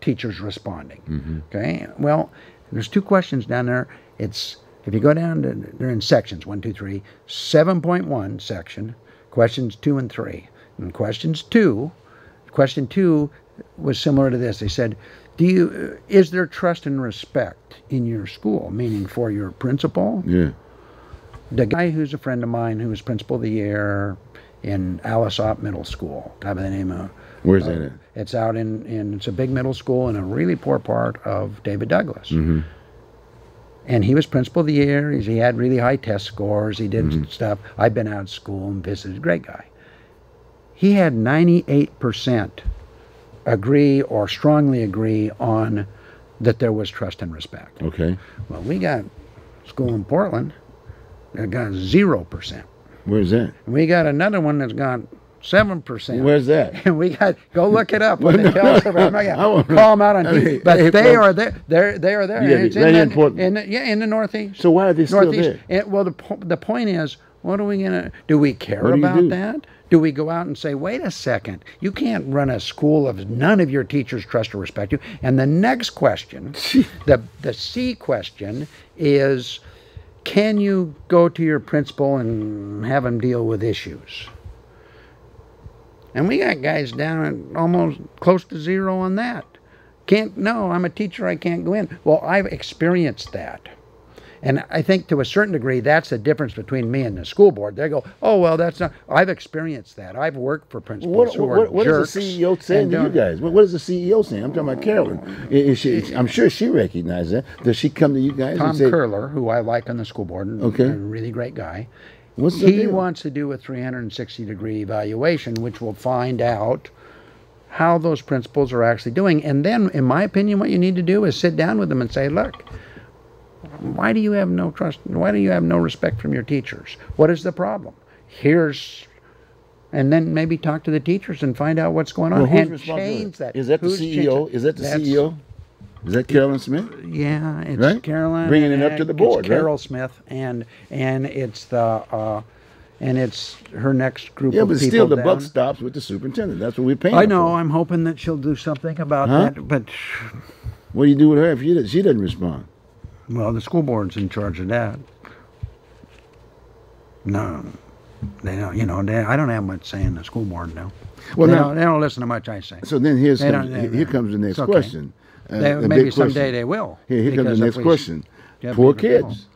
teachers responding. Mm-hmm. Okay, well, there's two questions down there. It's if you go down to they're in sections one, two, three. Seven point one section, questions two and three, and questions two, question two was similar to this. They said, "Do you is there trust and respect in your school? Meaning for your principal, Yeah. the guy who's a friend of mine who was principal of the year in Alice Ott Middle School, by the name of Where's that at? it's out in, in it's a big middle school in a really poor part of David Douglas. Mm-hmm. And he was principal of the year. He's, he had really high test scores. He did Mm-hmm. stuff. I've been out of school and visited. Great guy. He had 98% agree or strongly agree on that there was trust and respect. Okay. Well, we got school in Portland that got 0%. Where's that? We got another one that's gone 7%. Where's that? And we got go look it up. What they tell us about. I'm not gonna wanna- call them out on I TV, mean, but hey, they are there. They're they are there. Yeah, and it's in, the, Portland. in the- yeah, in the northeast. So why are they still northeast. there? And, well, the po- the point is, what are we gonna do? We care do about do? that? Do we go out and say, wait a second, you can't run a school of none of your teachers trust or respect you? And the next question, the the C question is, can you go to your principal and have him deal with issues? And we got guys down at almost close to zero on that. Can't, no, I'm a teacher, I can't go in. Well, I've experienced that. And I think to a certain degree, that's the difference between me and the school board. They go, oh, well, that's not, I've experienced that. I've worked for principals What, who what, are what is the CEO saying to you guys? What, what is the CEO saying? I'm talking about Carolyn. Is, she, I'm sure she recognizes that. Does she come to you guys Tom and say, Curler, who I like on the school board, and Okay. a really great guy. What's he deal? wants to do a 360 degree evaluation, which will find out how those principals are actually doing. And then, in my opinion, what you need to do is sit down with them and say, look, why do you have no trust? Why do you have no respect from your teachers? What is the problem? Here's, and then maybe talk to the teachers and find out what's going on Well, whose and change that. Is that the CEO? changing- Is that the That's- CEO? Is that Carolyn Smith? Yeah, it's Right? Carolyn. Bringing it up to the it's board, right? Carole Smith, and and it's the uh, and it's her next group Yeah, of but still, the down. buck stops with the superintendent. That's what we're paying. I know. for. I'm hoping that she'll do something about Huh? that. But What do you do with her if she doesn't respond? Well, the school board's in charge of that. No, they don't. You know, they, I don't have much say in the school board now. Well, they, now- don't, they don't listen to much I say. So then here's comes, they- here comes the next okay. question. Uh, They- the maybe someday question. they will. Here, here comes the next question. Poor people kids.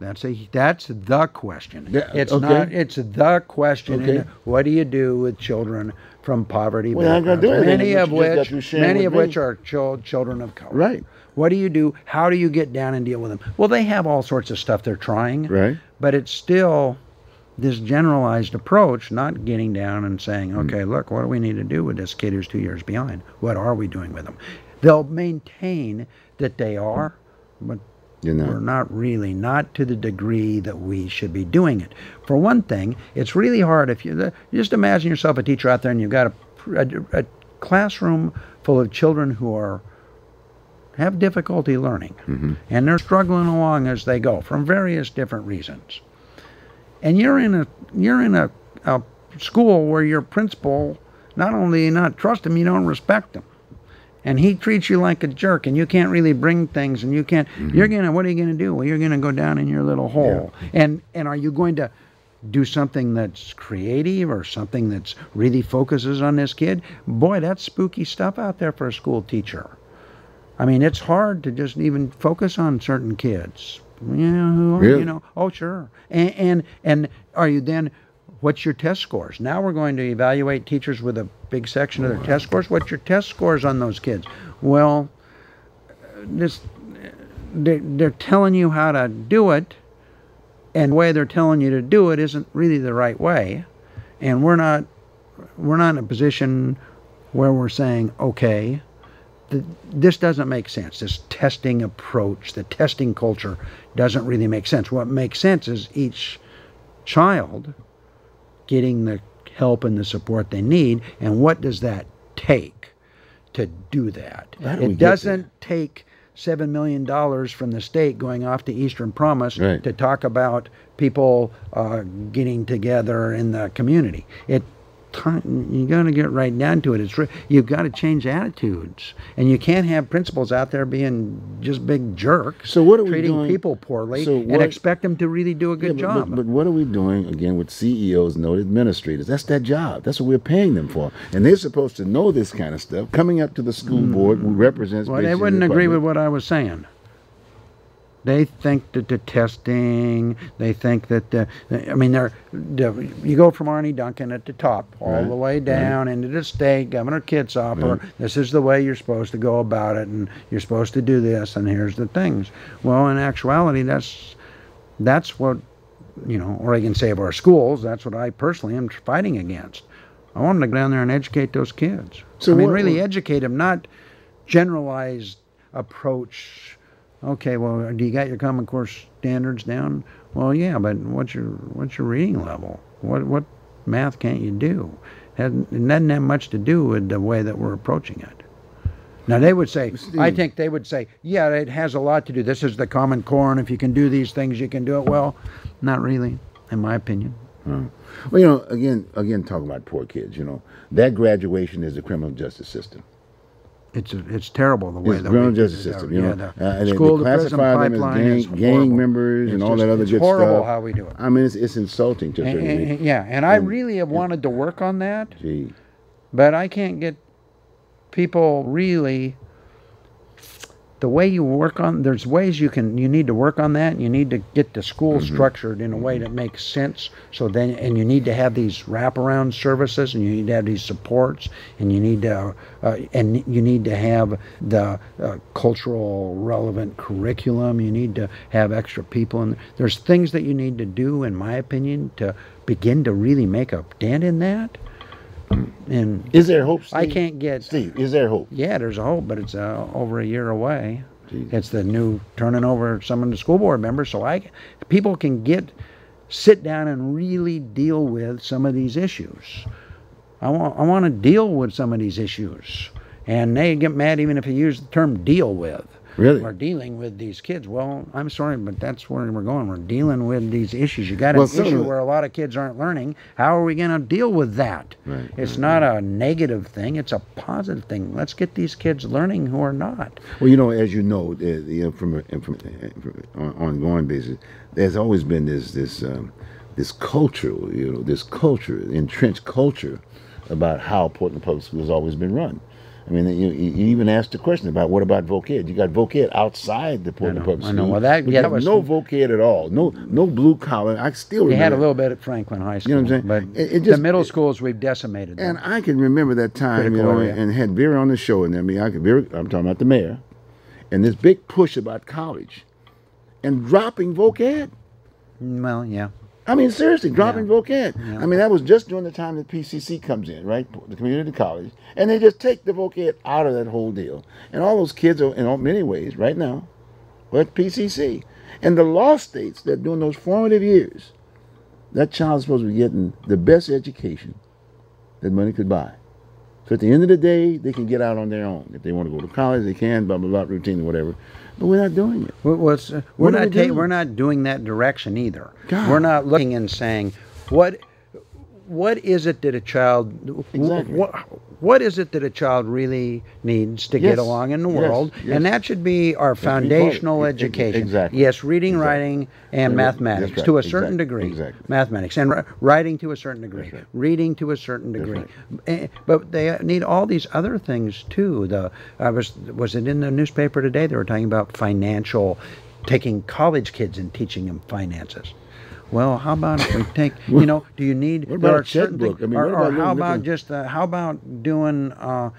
That's a that's the question. Yeah, it's okay. not. It's the question. Okay. What do you do with children from poverty Well, gonna do. Many of you just got which, many of me. which are chil- children of color. Right. What do you do? How do you get down and deal with them? Well, they have all sorts of stuff they're trying. Right. But it's still this generalized approach, not getting down and saying, Hmm. okay, look, what do we need to do with this kid who's two years behind? What are we doing with them? They'll maintain that they are, but You know. we're not really, not to the degree that we should be doing it. For one thing, it's really hard if you just imagine yourself a teacher out there and you've got a, a, a classroom full of children who are have difficulty learning mm-hmm. and they're struggling along as they go from various different reasons. And you're in a you're in a, a school where your principal not only not trust him, you don't respect him and he treats you like a jerk and you can't really bring things and you can't mm-hmm. you're gonna what are you gonna do? Well you're gonna go down in your little hole. And and are you going to do something that's creative or something that's really focuses on this kid? Boy that's spooky stuff out there for a school teacher. I mean it's hard to just even focus on certain kids. Yeah who are Really? you know oh sure. And and and are you then what's your test scores? Now we're going to evaluate teachers with a big section of their test scores. What's your test scores on those kids? Well this they're, telling you how to do it and the way they're telling you to do it isn't really the right way. And we're not we're not in a position where we're saying okay th- this doesn't make sense. This testing approach the testing culture doesn't really make sense. What makes sense is each child getting the help and the support they need and what does that take to do that How do we it doesn't take seven million dollars from the state going off to Eastern Promise Right. to talk about people uh, getting together in the community. It time you got to get right down to it. It's you've got to change attitudes, and you can't have principals out there being just big jerks. So what are we treating doing- people poorly so and expect them to really do a good Yeah, but, job? But, but what are we doing again with CEOs and administrators? That's their job. That's what we're paying them for, and they're supposed to know this kind of stuff. Coming up to the school board, who represents. Mm. Well, they wouldn't agree with what I was saying. They think that the testing, they think that the, I mean, they're, the, you go from Arne Duncan at the top all Right, the way down into the state, Governor Kitzhaber. This is the way you're supposed to go about it, and you're supposed to do this, and here's the things. Well, in actuality, that's that's what you know, Oregon Save Our Schools. That's what I personally am fighting against. I want them to go down there and educate those kids. So I mean, what- really what- educate them, not generalized approach. Okay, well, do you got your Common Core standards down? Well, yeah, but what's your what's your reading level? What what math can't you do? It doesn't have much to do with the way that we're approaching it. Now they would say, I think they would say, yeah, it has a lot to do. This is the Common Core, and if you can do these things, you can do it. Well, not really, in my opinion. Well, you know, again, again, talking about poor kids. You know, that graduation is the criminal justice system. It's it's terrible the way It's that criminal justice system. You yeah, know, the uh, they, they school prison classify them as gang, gang horrible. members and It's all that other it's good horrible stuff. how we do it. I mean, it's, it's insulting to And- certain and- and- yeah, and I And- really have wanted to work on that, Gee. but I can't get people really. The way you work on, there's ways you can, you need to work on that. You need to get the school Mm-hmm. structured in a way that makes sense. So then, and you need to have these wraparound services, and you need to have these supports, and you need to, uh, and you need to have the uh, cultural relevant curriculum. You need to have extra people, and there's things that you need to do, in my opinion, to begin to really make a dent in that. And Is there hope? Steve? I can't get Steve, is there hope? yeah, there's a hope, but it's uh, over a year away. Jeez. It's the new turning over some of the school board members, so I people can get sit down and really deal with some of these issues. I want I want to deal with some of these issues, and they get mad even if you use the term deal with. Really? We're dealing with these kids. Well, I'm sorry, but that's where we're going. We're dealing with these issues. You got an Well, some issue where a lot of kids aren't learning. How are we going to deal with that? Right, It's not a negative thing. It's a positive thing. Let's get these kids learning who are not. Well, you know, as you know, the, know from, a, from, from on ongoing basis, there's always been this this um, this culture, you know, this culture, entrenched culture about how Portland Public School has always been run. I mean, you, you even asked the question about what about voc? You got voc outside the Portland Public I know. Well, that- yeah, you that was- no voc at all. No no blue collar. I still They remember. had a little bit at Franklin High School, You know what I'm saying? but It- it the middle schools we've decimated. them. And I can remember that time, you Critical know, area. and had Vera on the show, and I mean, I could Vera, I'm talking about the mayor, and this big push about college, and dropping voc well, yeah. I mean, seriously, dropping Yeah. voc ed. I mean, that was just during the time that PCC comes in, right? The community college, and they just take the voc ed out of that whole deal, and all those kids are, in all- many ways, right now, at PCC, and the law states that during those formative years, that child's supposed to be getting the best education that money could buy. So at the end of the day, they can get out on their own. If they want to go to college, they can, blah blah blah, routine or whatever. But we're not doing it. What- What's, uh, we're What not we ta- we're not doing that direction either. God. We're not looking and saying what what is it that a child Exactly. what, what is it that a child really needs to Yes. get along in the Yes. world Yes. and that should be our call it. foundational E- education exactly. yes reading Exactly. writing and mathematics right. to a certain Exactly. degree Exactly. mathematics and ri- writing to a certain degree right. reading to a certain degree Eh, but they need all these other things too the i was was it in the newspaper today they were talking about financial taking college kids and teaching them finances well, how about if we take, you know, do you need, What about a checkbook? things, I mean, or, what or how about just, uh, how about doing, uh,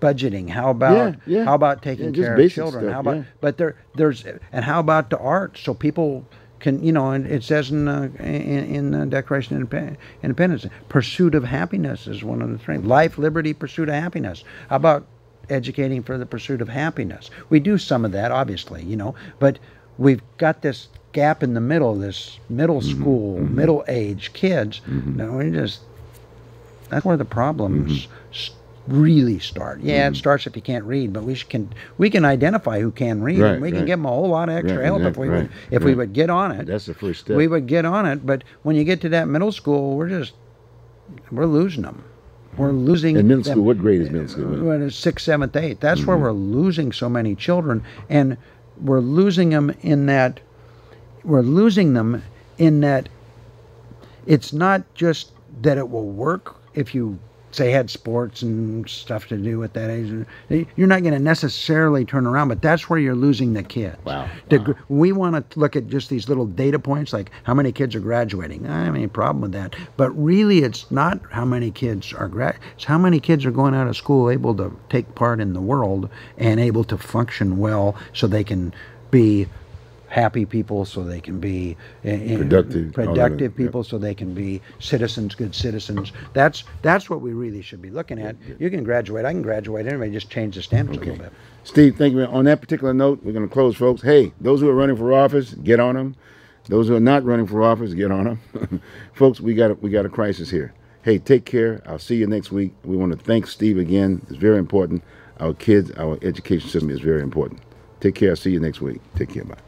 budgeting? How about, Yeah, yeah. how about taking Yeah, care of children? stuff, how about, but there, there's, and how about the arts? So people can, you know, and it says in, uh, in, in the Declaration of Independence, pursuit of happiness is one of the things. Life, liberty, pursuit of happiness. How about educating for the pursuit of happiness? We do some of that, obviously, you know, but we've got this gap in the middle, this middle Mm-hmm. school, middle age kids. No, we just that's where the problems Mm-hmm. really start. Yeah, it starts if you can't read, but we can we can identify who can read, Right, and we can right. give them a whole lot of extra Right, help if we would if we would get on it. That's the first step. We would get on it, but when you get to that middle school, we're just we're losing them. We're losing In middle them. school, what grade is middle school? Sixth, seventh, eighth. That's Mm-hmm. where we're losing so many children, and we're losing them in that. We're losing them in that. It's not just that it will work if you say had sports and stuff to do at that age. You're not going to necessarily turn around, but that's where you're losing the kids. Wow. Gr- We want to look at just these little data points, like how many kids are graduating. I don't have any problem with that. But really, it's not how many kids are grad. It's how many kids are going out of school able to take part in the world and able to function well, so they can be happy people, so they can be uh, uh, Productive, productive yeah. people, so they can be citizens, good citizens. That's that's what we really should be looking at. You can graduate. I can graduate. Anybody just change the standards a little bit. Steve, thank you. On that particular note, we're going to close, folks. Hey, those who are running for office, get on them. Those who are not running for office, get on them. folks, we got a, we got a crisis here. Hey, take care. I'll see you next week. We want to thank Steve again. It's very important. Our kids, our education system is very important. Take care. I'll see you next week. Take care. Bye.